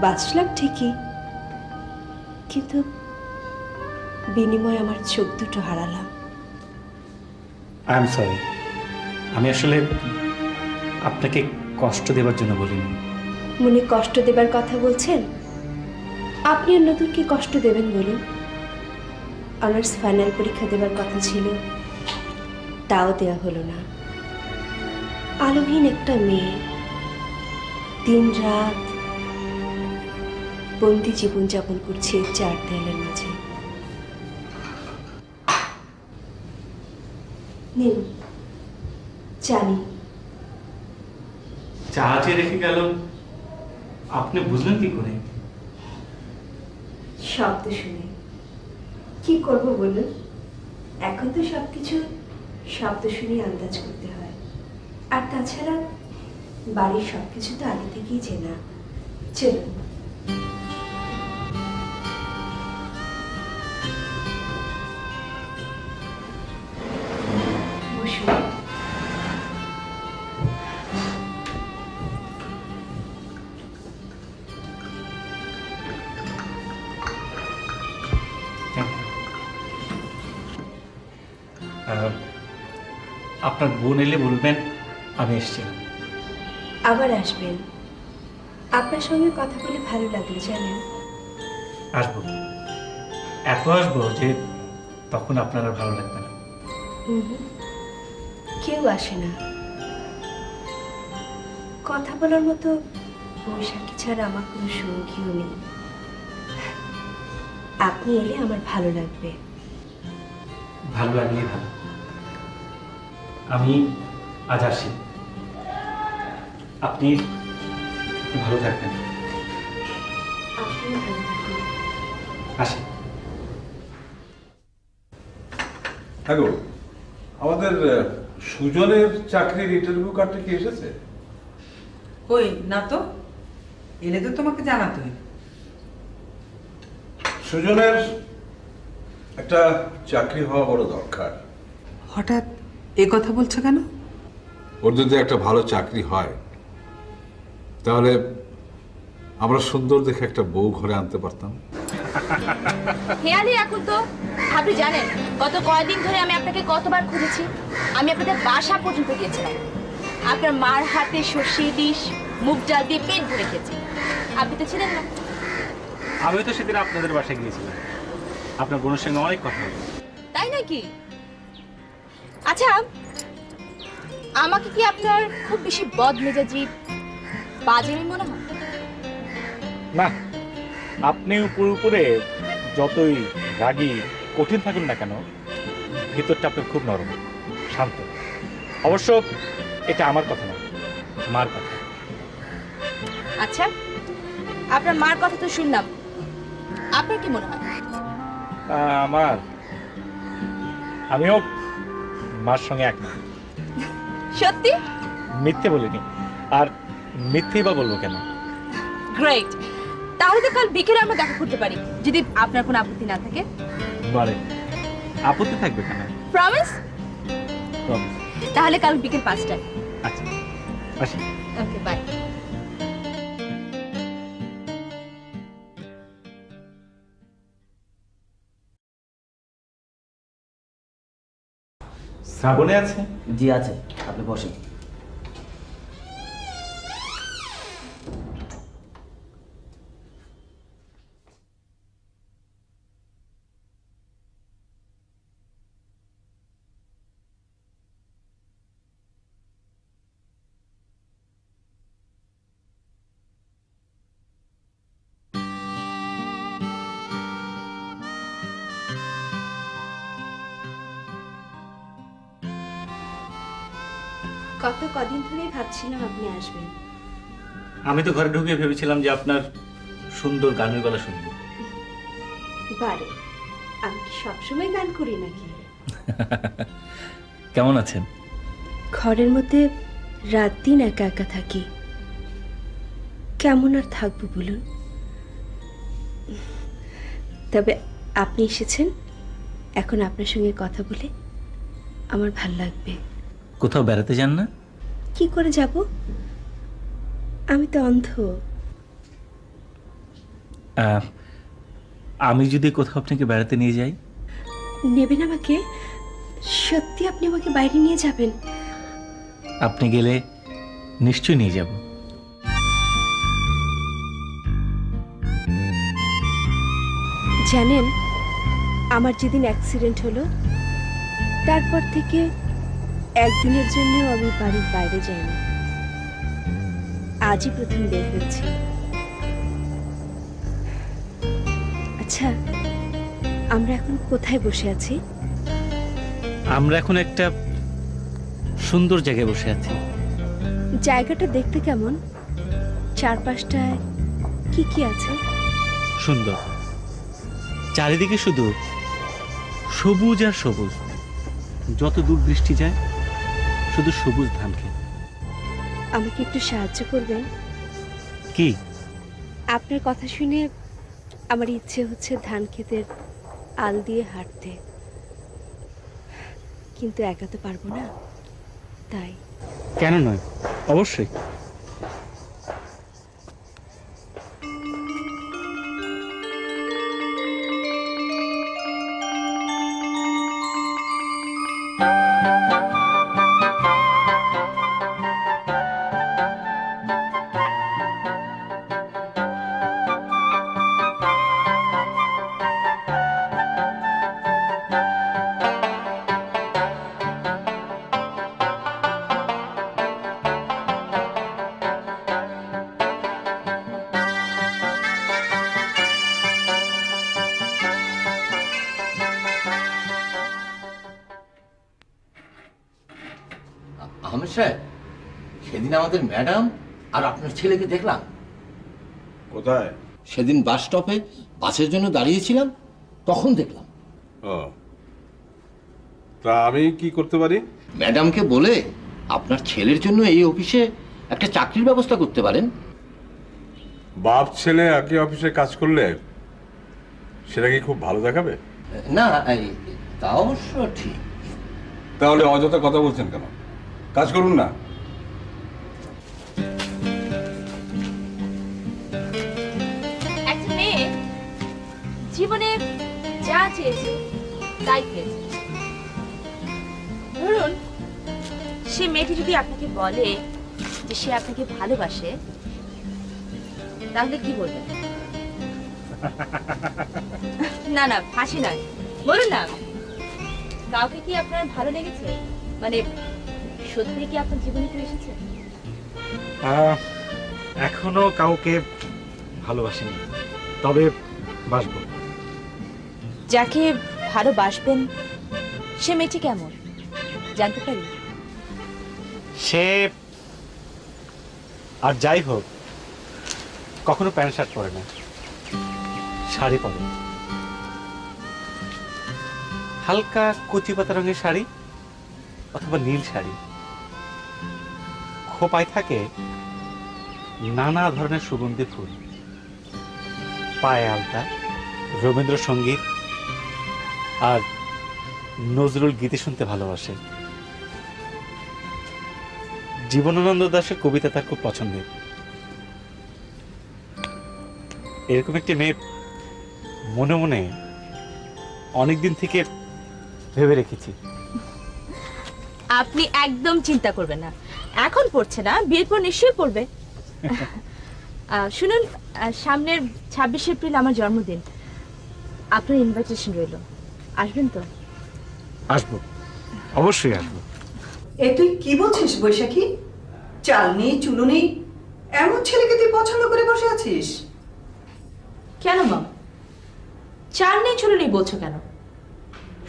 বাঁচলাম ঠিকই কিন্তু বিনিময়ে আমার চোখ দুটো হারালাম।
আই এম সরি আমি আসলে আপনাকে কষ্ট দেবার জন্য বলিনি।
মনে কষ্ট দেবার কথা বলছেন? আপনি আর নতুন কি কষ্ট দেবেন বলুন। অনার্স ফাইনাল পরীক্ষা দেবার কথা ছিল তাও দেয়া হলো না। আলোহীন একটা মেয়ে দিন রাত বন্দি জীবনযাপন করছে চার দেয়ালের মাঝে। নিন জানি
জাহাজে রেখে গেল। আপনি বুঝলেন কি করে?
শব্দ শুনে। কি করব বলুন? এখন তো সব কিছু শব্দ শুনে আন্দাজ করতে হয়। আর তাছাড়া বাড়ির সব কিছু তো আগে থেকেই চেনা। চলুন।
আপনার বোন এলে বলবেন আমি এসেছিলাম
আবার আসবেন। আপনার সঙ্গে কথা বলে ভালো লাগল জানেন।
আসব। এত আসব যে তখন আপনার আর ভালো লাগবে না।
কেউ আসে না। কথা বলার মতো বৈশাখী ছাড়া আমার কোনো সঙ্গীও নেই। আপনি এলে আমার ভালো লাগবে।
ভালো লাগলেই ভালো। আমি আজ আসি। আপনি ভালো থাকবেন। আসি।
হ্যাঁ আমাদের সুজনের চাকরির ইন্টারভিউ কার্ডটা কি এসেছে?
কই না তো। এলে তো তোমাকে জানাতোই।
সুজনের একটা চাকরি হওয়া বড় দরকার।
হঠাৎ এ কথা বলছো কেন?
ওর যদি একটা ভালো চাকরি হয় তাহলে আমরা সুন্দর দেখে একটা বউ ঘরে আনতে পারতাম।
হেয়ালি রাখুন তো। আপনি জানেন গত কয়েকদিন ধরে আমি আপনাকে কতবার খুঁজেছি। আমি আপনাদের বাসা পর্যন্ত গিয়েছিলাম। আপনার মার হাতে সর্ষে ডিশ মুগ ডাল দিয়ে পেট ভরে খেয়েছি। আপনি তো ছিলেন না।
আমি তো সেদিন আপনাদের বাসায় গিয়েছিলাম। আপনার বোনের সঙ্গে অনেক কথা
তাই নাকি? আচ্ছা আমাকে কি আপনার খুব বেশি বদ মেজাজি বাজে মনে হয়?
না আপনি উপরে উপরে যতই রাগী কঠিন থাকুন না কেন ভিতরটা আপনার খুব নরম শান্ত। অবশ্য এটা আমার কথা না মার কথা।
আচ্ছা আপনার মার কথা তো শুনলাম। আপনার কি মনে হয়?
আমার? আমিও মার সঙ্গে এক
সত্যি?
মিথ্যে বলিনি। আর মিথ্যে বা বলব কেন?
গ্রেট তাহলে তো কাল বিকেলে আমরা দেখা করতে পারি যদি আপনার কোনো আপত্তি না থাকে।
বলে আপত্তি থাকবে কেন?
Promise
Promise.
তাহলে কাল বিকেল পাঁচটায়।
আচ্ছা আসি।
ওকে বাই
শ্রাবণে আছে?
জি আছে। আপনি বসেন।
কত কদিন ধরেই ভাবছিলাম আপনি আসবেন।
আমি তো ঘরে ঢুকে ভেবেছিলাম যে আপনার সুন্দর গানের গলা শুনব।
বারে আমি কি সবসময় গান করি নাকি?
কেমন আছেন?
ঘরের মধ্যে রাত দিন একা একা থাকি। কেমন আর থাকব বলুন? তবে আপনি এসেছেন এখন আপনার সঙ্গে কথা বলে আমার ভালো লাগবে।
কোথাও বেড়াতে যান না?
কি করে যাব? আমি তো অন্ধ।
আহ, আমি যদি কোথাও আপনাকে বেড়াতে নিয়ে যাই?
নেবেন আমাকে? সত্যি আপনি আমাকে বাইরে নিয়ে যাবেন?
আপনি গেলে নিশ্চয়ই নিয়ে যাব।
জানেন আমার যেদিন অ্যাক্সিডেন্ট হলো তারপর থেকে একদিনের জন্যও আমি বাড়ির বাইরে যাইনি। আজই প্রথম বের হয়েছি। আচ্ছা আমরা এখন কোথায় বসে আছি?
আমরা এখন একটা সুন্দর জায়গায় বসে আছি।
জায়গাটা দেখতে কেমন? চারপাশটায় কি কি আছে?
সুন্দর। চারিদিকে শুধু সবুজ আর সবুজ। যত দূর দৃষ্টি যায় শুধু সবুজ ধান খেয়ে
আমাকে একটু সাহায্য করবেন?
কি?
আপনার কথা শুনে আমার ইচ্ছে হচ্ছে ধান খেতের আল দিয়ে হাঁটতে। কিন্তু একা তো পারব না। তাই।
কেন নয়? অবশ্যই।
ম্যাডাম আর আপনার ছেলেকে দেখলাম।
কোথায়?
সেদিন বাস স্টপে বাসের জন্য দাঁড়িয়েছিলাম তখন দেখলাম।
ও। তা আমি কি করতে পারি?
ম্যাডামকে বলে আপনার ছেলের জন্য এই অফিসে একটা চাকরির ব্যবস্থা করতে পারেন।
বাপ ছেলে একই অফিসে কাজ করলে সেটা কি খুব ভালো দেখাবে?
না তা অবশ্য ঠিক।
তাহলে অযথা কথা বলছেন কেন? কাজ করুন না।
চেয়েছে তাই পেয়েছে ধরুন, সে মেয়েটি যদি আপনাকে বলে যে সে আপনাকে ভালোবাসে, তাহলে কি বলবেন না না ফাঁসি নয়। বলুন না, কাউকে কি আপনার ভালো লেগেছে? মানে সত্যি কি আপনার জীবনে কেউ এসেছে?
এখনও কাউকে ভালোবাসিনি। তবে বাসবো।
যাকে ভালোবাসবেন, সে মেয়েটি কেমন? জানতে পারি?
সে, আর যাই হোক, কখনো প্যান্ট শার্ট পরে না, শাড়ি পরে। হালকা কচি পাতা রঙের শাড়ি অথবা নীল শাড়ি। খোপায় থাকে নানা ধরনের সুগন্ধি ফুল। পায়ে আলতা, রবীন্দ্রসঙ্গীত আর নজরুল গীতি শুনতে ভালোবাসে। জীবনানন্দ দাশের কবিতা তার খুব পছন্দের। এরকম একটি মেয়ে মনে মনে অনেক দিন থেকে ভেবে রেখেছি।
আপনি একদম চিন্তা করবেন না। এখন পড়ছে না, বিয়ের পর নিশ্চয়ই পড়বে। শুনুন সামনের ছাব্বিশে এপ্রিল আমার জন্মদিন। আপনার ইনভাইটেশন রইল। আসবেন তো?
আসব। অবশ্যই আসব।
এ তুই কি বলছিস বৈশাখী? চাল নেই চুলো নেই এমন ছেলেকে তুই পছন্দ করে বসে আছিস?
কেন মা? চাল নেই চুলো নেই বলছো কেন?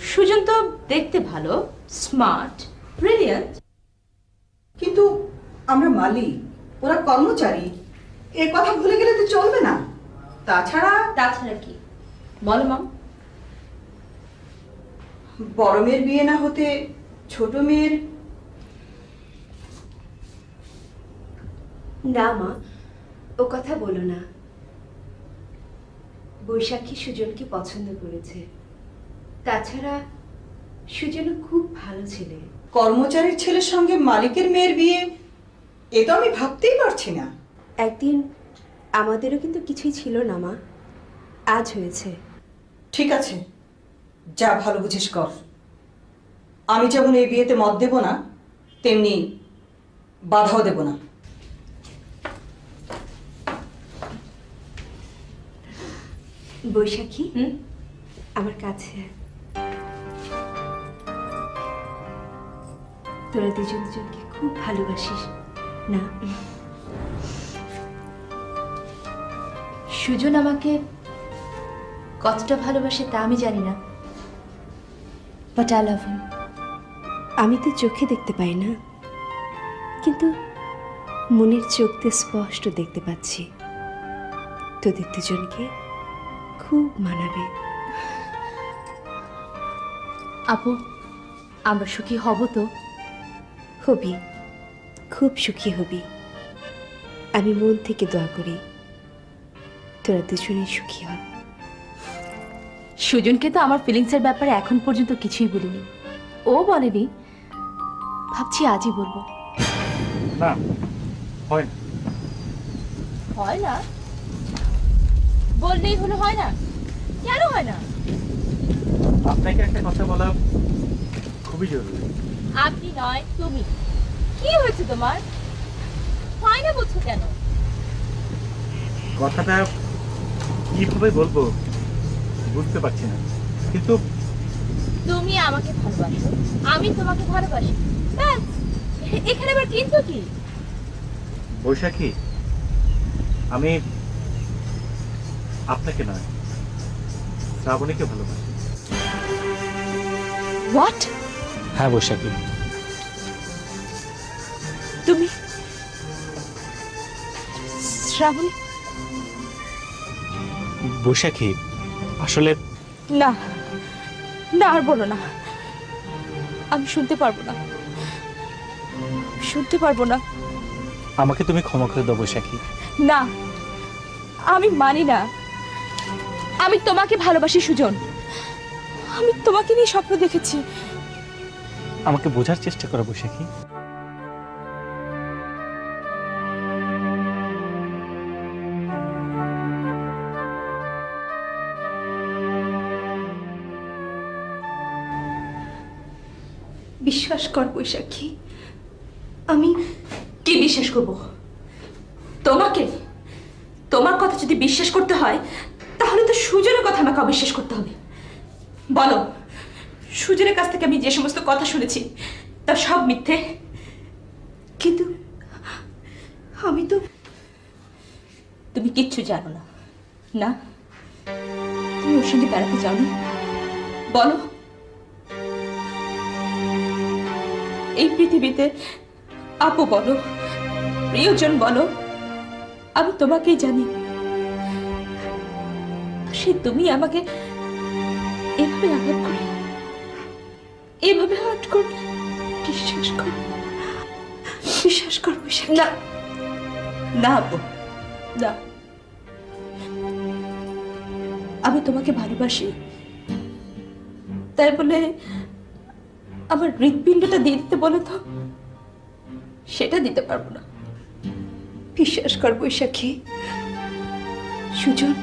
সুজন তো দেখতে ভালো স্মার্ট ব্রিলিয়ান্ট।
কিন্তু আমরা মালিক ওরা কর্মচারী এ কথা ভুলে গেলে তো চলবে না। তাছাড়া
তাছাড়া কি? বলো মা।
বড় মেয়ের বিয়ে না হতে ছোট মেয়ের?
না মা ও কথা বলো না। বৈশাখী সুজনকে পছন্দ করেছে। তাছাড়া সুজনও খুব ভালো ছেলে।
কর্মচারীর ছেলের সঙ্গে মালিকের মেয়ের বিয়ে এ তো আমি ভাবতেই পারছি না।
একদিন আমাদেরও কিন্তু কিছুই ছিল না মা। আজ হয়েছে।
ঠিক আছে। যা ভালো বুঝিস কর। আমি যেমন এই বিয়েতে মত দেব না তেমনি বাধাও দেব না।
বৈশাখী আমার কাছে তোরা দুজন দুজনকে খুব ভালোবাসিস না?
সুজন আমাকে কতটা ভালোবাসে তা আমি জানি না। বাট আই লাভ হিম
আমি তো চোখে দেখতে পাই না। কিন্তু মনের চোখ দিয়ে স্পষ্ট দেখতে পাচ্ছি। তোদের দুজনকে খুব মানাবে।
আপু আমরা সুখী হব তো?
হবি। খুব সুখী হবি। আমি মন থেকে দোয়া করি তোরা দুজনেই সুখী হ
সুজনকে তো আমার ফিলিংসের ব্যাপারে এখন পর্যন্ত কিছুই বলিনি। ও বলেনি ভাবছি আজই বলব।
না হয় না।
হয় না? বললেই হলো হয় না? কেন হয় না?
আপনাকে একটা কথা বলা খুবই জরুরি।
আপনি নয় তুমি। কি হয়েছে তোমার? হয় না বলছো কেন?
কথাটা কীভাবে বলব? বুঝতে পারছি না। কিন্তু
তুমি আমাকে ভালোবাসো আমি তোমাকে ভালোবাসি। ব্যাস এখানে আবার কিন্তু কি?
বৈশাখী আমি আপনাকে নয় শ্রাবণীকে ভালোবাসি।
হোয়াট
হ্যাঁ বৈশাখী।
তুমি শ্রাবণী?
বৈশাখী আসলে
না না আর বলো না। আমি শুনতে পারব না। শুনতে পারব না।
আমাকে তুমি ক্ষমা করে দাও বৈশাখী।
না আমি মানি না। আমি তোমাকে ভালোবাসি সুজন। আমি তোমাকে নিয়ে স্বপ্ন দেখেছি।
আমাকে বোঝার চেষ্টা করো বৈশাখী।
বিশ্বাস কর বৈশাখী। আমি
কি বিশ্বাস করব? তোমাকে, তোমার কথা যদি বিশ্বাস করতে হয়, তাহলে তো সুজনের কথা আমাকে অবিশ্বাস করতে হবে। বলো, সুজনের কাছ থেকে আমি যে সমস্ত কথা শুনেছি, তা সব মিথ্যে?
কিন্তু আমি তো
তুমি কিচ্ছু জানো না না? তুমি ওর সঙ্গে বেড়াতে যাওনি? বলো। এই পৃথিবীতে, আপু বলো, প্রিয়জন বলো, আমি তোমাকেই জানি। সে তুমি আমাকে এভাবে আঘাত করলে, এভাবে হাট করলে
বিশ্বাস কর বিশ্বাস কর।
না না আপু, না। আমি তোমাকে ভালোবাসি। তাই বলে আমার হৃৎপিণ্ডটা দিয়ে দিতে বলে তো। সেটা দিতে পারব না।
বিশ্বাস কর বৈশাখী, সুজন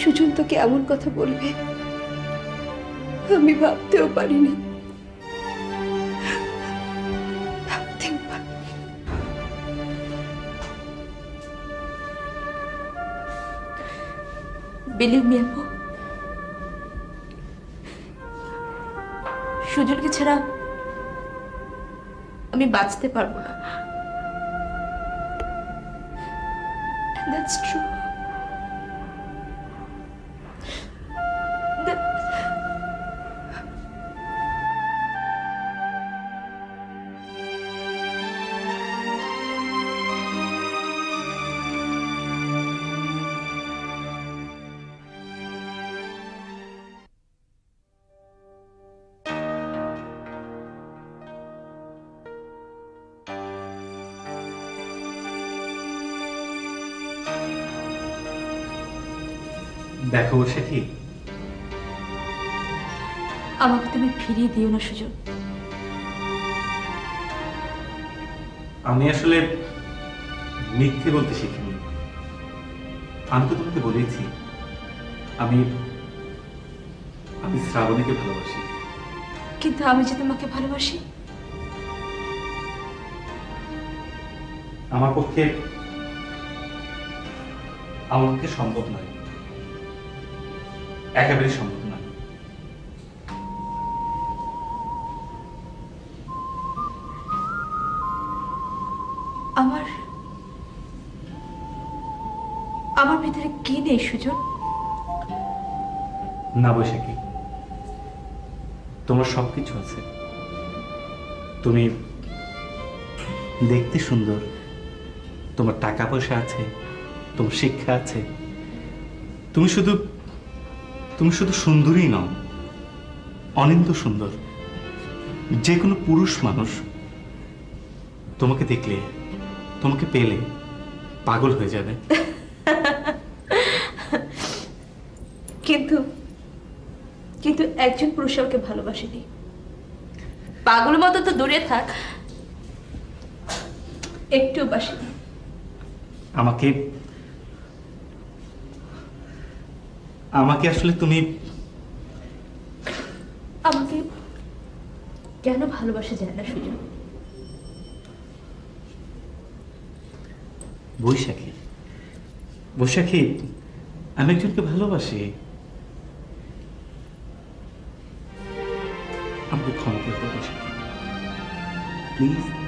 সুজন তোকে এমন কথা বলবে, আমি ভাবতেও পারিনি। পারিনি
বিলিভ সুজনকে ছাড়া আমি বাঁচতে পারব না। দ্যাটস ট্রু
দেখো বৈশাখী
আমাকে তুমি ফিরিয়ে দিও না সুজন।
আমি আসলে মিথ্যে বলতে শিখিনি। আমি তো তোমাকে বলেছি আমি আমি শ্রাবণীকে ভালোবাসি।
কিন্তু আমি যে তোমাকে ভালোবাসি?
আমার পক্ষে আমার পক্ষে সম্ভব নয়। একেবারে সম্ভব নয়
আমার আমার ভিতরে কি নেই সুজন?
না বৈশাখী তোমার সবকিছু আছে। তুমি দেখতে সুন্দর তোমার টাকা পয়সা আছে তোমার শিক্ষা আছে। তুমি শুধু তুমি শুধু সুন্দরী নও অনিন্দ সুন্দর। যে কোনো পুরুষ মানুষ তোমাকে দেখলে তোমাকে পেলে পাগল হয়ে যাবে।
কিন্তু কিন্তু একজন পুরুষ আমাকে ভালোবাসেনি। পাগল মতো তো দূরে থাক একটু বাসেনি।
আমাকে আমাকে আসলে তুমি
আমাকে কেন ভালোবাসা যায় না সুজন?
বৈশাখী। বৈশাখী আমি একজনকে ভালোবাসি। আমাকে ক্ষমা করে বৈশাখী। প্লিজ।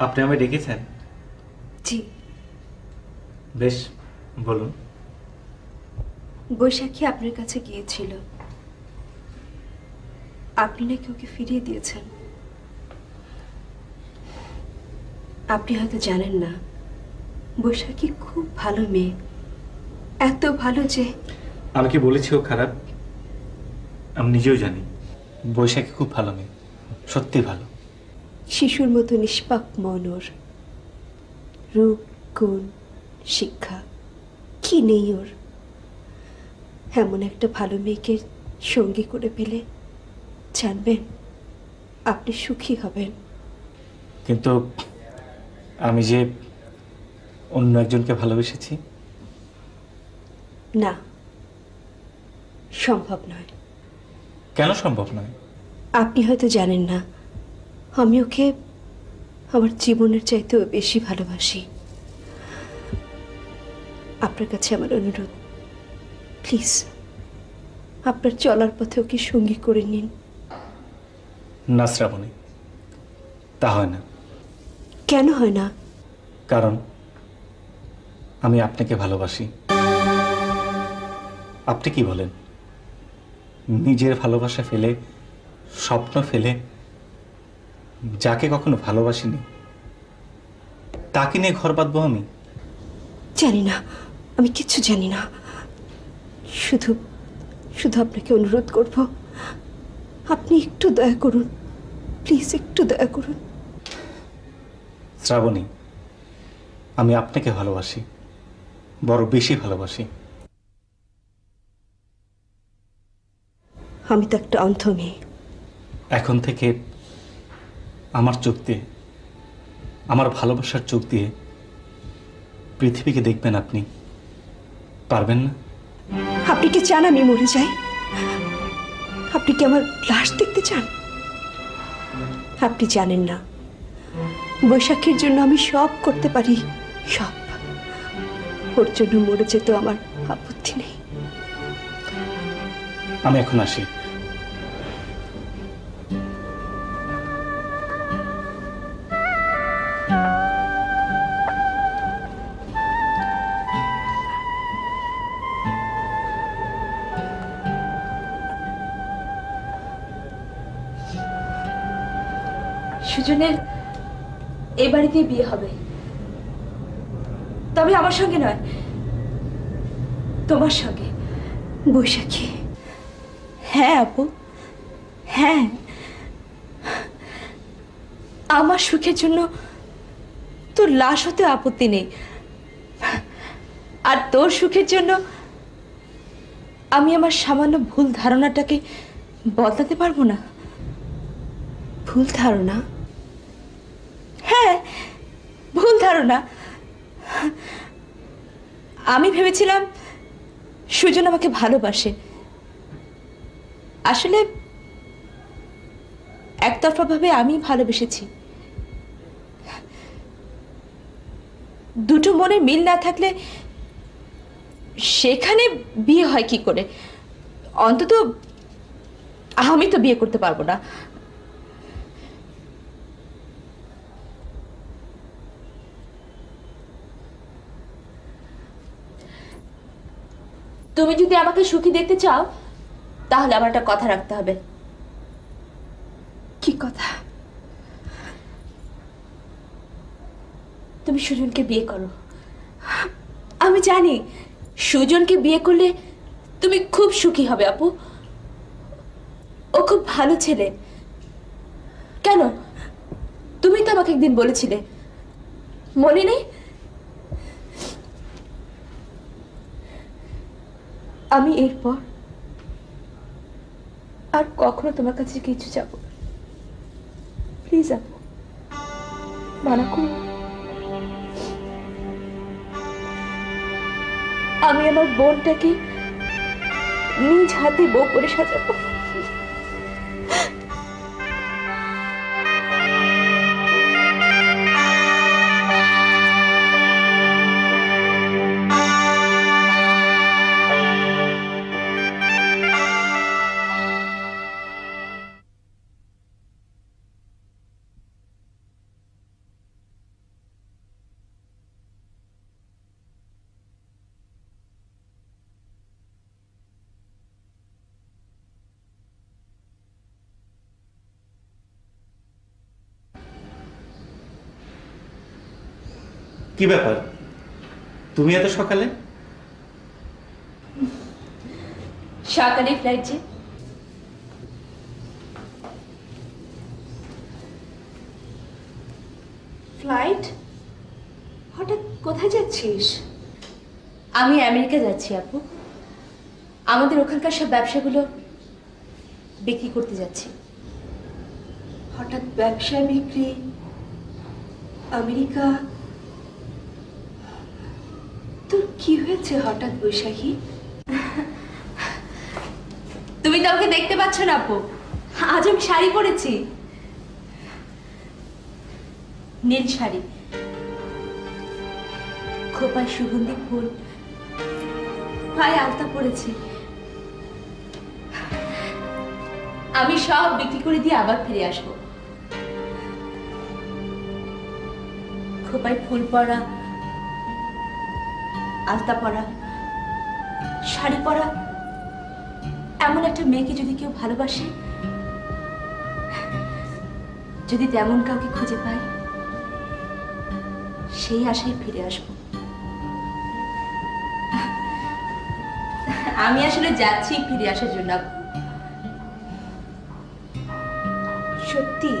আপনি আমায় ডেকেছেন?
জি।
বেশ বলুন।
বৈশাখী আপনার কাছে গিয়েছিল। আপনি নাকি ওকে ফিরিয়ে দিয়েছেন? আপনি হয়তো জানেন না বৈশাখী খুব ভালো মেয়ে। এত ভালো যে
আমি কি বলেছি ও খারাপ? আমি নিজেও জানি বৈশাখী খুব ভালো মেয়ে সত্যি ভালো।
শিশুর মতো নিষ্পাপ মন ওর রূপ গুণ শিক্ষা কি নেই ওর? এমন একটা ভালো মেয়েকে সঙ্গী করে পেলে জানবেন আপনি সুখী হবেন।
কিন্তু আমি যে অন্য একজনকে ভালোবেসেছি?
না সম্ভব নয়।
কেন সম্ভব নয়?
আপনি হয়তো জানেন না আমি ওকে আমার জীবনের চাইতেও বেশি ভালোবাসি। আপনার কাছে আমার অনুরোধ প্লিজ আপনার চলার পথে ওকে সঙ্গী করে নিন।
না শ্রাবণী তা হয় না।
কেন হয় না?
কারণ আমি আপনাকে ভালোবাসি। আপনি কি বলেন? নিজের ভালোবাসা ফেলে স্বপ্ন ফেলে যাকে কখনো ভালোবাসিনি তাকে নিয়ে ঘর বাঁধবো আমি?
জানি না আমি কিচ্ছু জানি না। শুধু শুধু আপনাকে অনুরোধ করব আপনি একটু দয়া করুন প্লিজ একটু দয়া করুন।
শ্রাবণী আমি আপনাকে ভালোবাসি বড় বেশি ভালোবাসি।
আমি তো একটা অন্ধ মেয়ে।
এখন থেকে আমার চোখ দিয়ে আমার ভালোবাসার চোখ দিয়ে পৃথিবীকে দেখবেন আপনি। পারবেন না?
আপনি কি চান আমি মরে যাই? আপনি কি আমার লাশ দেখতে চান? আপনি জানেন না। বৈশাখীর জন্য আমি সব করতে পারি সব। ওর জন্য মরে যেতেও আমার আপত্তি নেই।
আমি এখন আসি।
সুজনের এ বাড়িতেই বিয়ে হবে। তবে আমার সঙ্গে নয়, তোমার সঙ্গে,
বৈশাখী।
হ্যাঁ আপু। হ্যাঁ। আমার সুখের জন্য তোর লাশ হতে আপত্তি নেই। আর তোর সুখের জন্য আমি আমার সামান্য ভুল ধারণাটাকে বদলাতে পারব না।
ভুল ধারণা
হ্যাঁ ভুল ধারণা। আমি ভেবেছিলাম সুজন আমাকে ভালোবাসে। আসলে একতরফাভাবে আমি ভালোবেসেছি। দুটো মনে মিল না থাকলে সেখানে বিয়ে হয় কি করে? অন্তত আমি তো বিয়ে করতে পারব না। তুমি যদি আমাকে সুখী দেখতে চাও তাহলে আমার একটা কথা রাখতে হবে।
কি কথা?
তুমি সুজনকে বিয়ে করো। আমি জানি। সুজনকে বিয়ে করলে তুমি খুব সুখী হবে আপু। ও খুব ভালো ছেলে। কেন? তুমি তো আমাকে একদিন বলেছিলে। মনে নেই? আমি এরপর আর কখনো তোমার কাছে কিছু যাব প্লিজ আপু, মানা করো আমি আমার বোনটাকে নিজ হাতে বউ করে সাজাবো।
কি ব্যাপার? তুমি এত সকালে?
সকালে ফ্লাইট যে।
ফ্লাইট হঠাৎ কোথায় যাচ্ছিস?
আমি আমেরিকা যাচ্ছি আপু। আমাদের ওখানকার সব ব্যবসাগুলো বিক্রি করতে যাচ্ছি।
হঠাৎ ব্যবসা বিক্রি আমেরিকা তোর কি হয়েছে হঠাৎ বৈশাখী?
তুমি তো আমাকে দেখতে পাচ্ছ না, আপু। আজ আমি শাড়ি পরেছি। নীল শাড়ি। খোপায় সুগন্ধি ফুল। পায়ে আলতা পরেছি। আমি সব বিক্রি করে দিয়ে আবার ফিরে আসব। খোপায় ফুল পরা আলতা পরা, শাড়ি পরা, এমন একটা মেয়েকে যদি কেউ ভালোবাসে, যদি তেমন কাউকে খুঁজে পাই সেই আশায় ফিরে আসব। আমি আসলে যাচ্ছি ফিরে আসার জন্য।
সত্যি?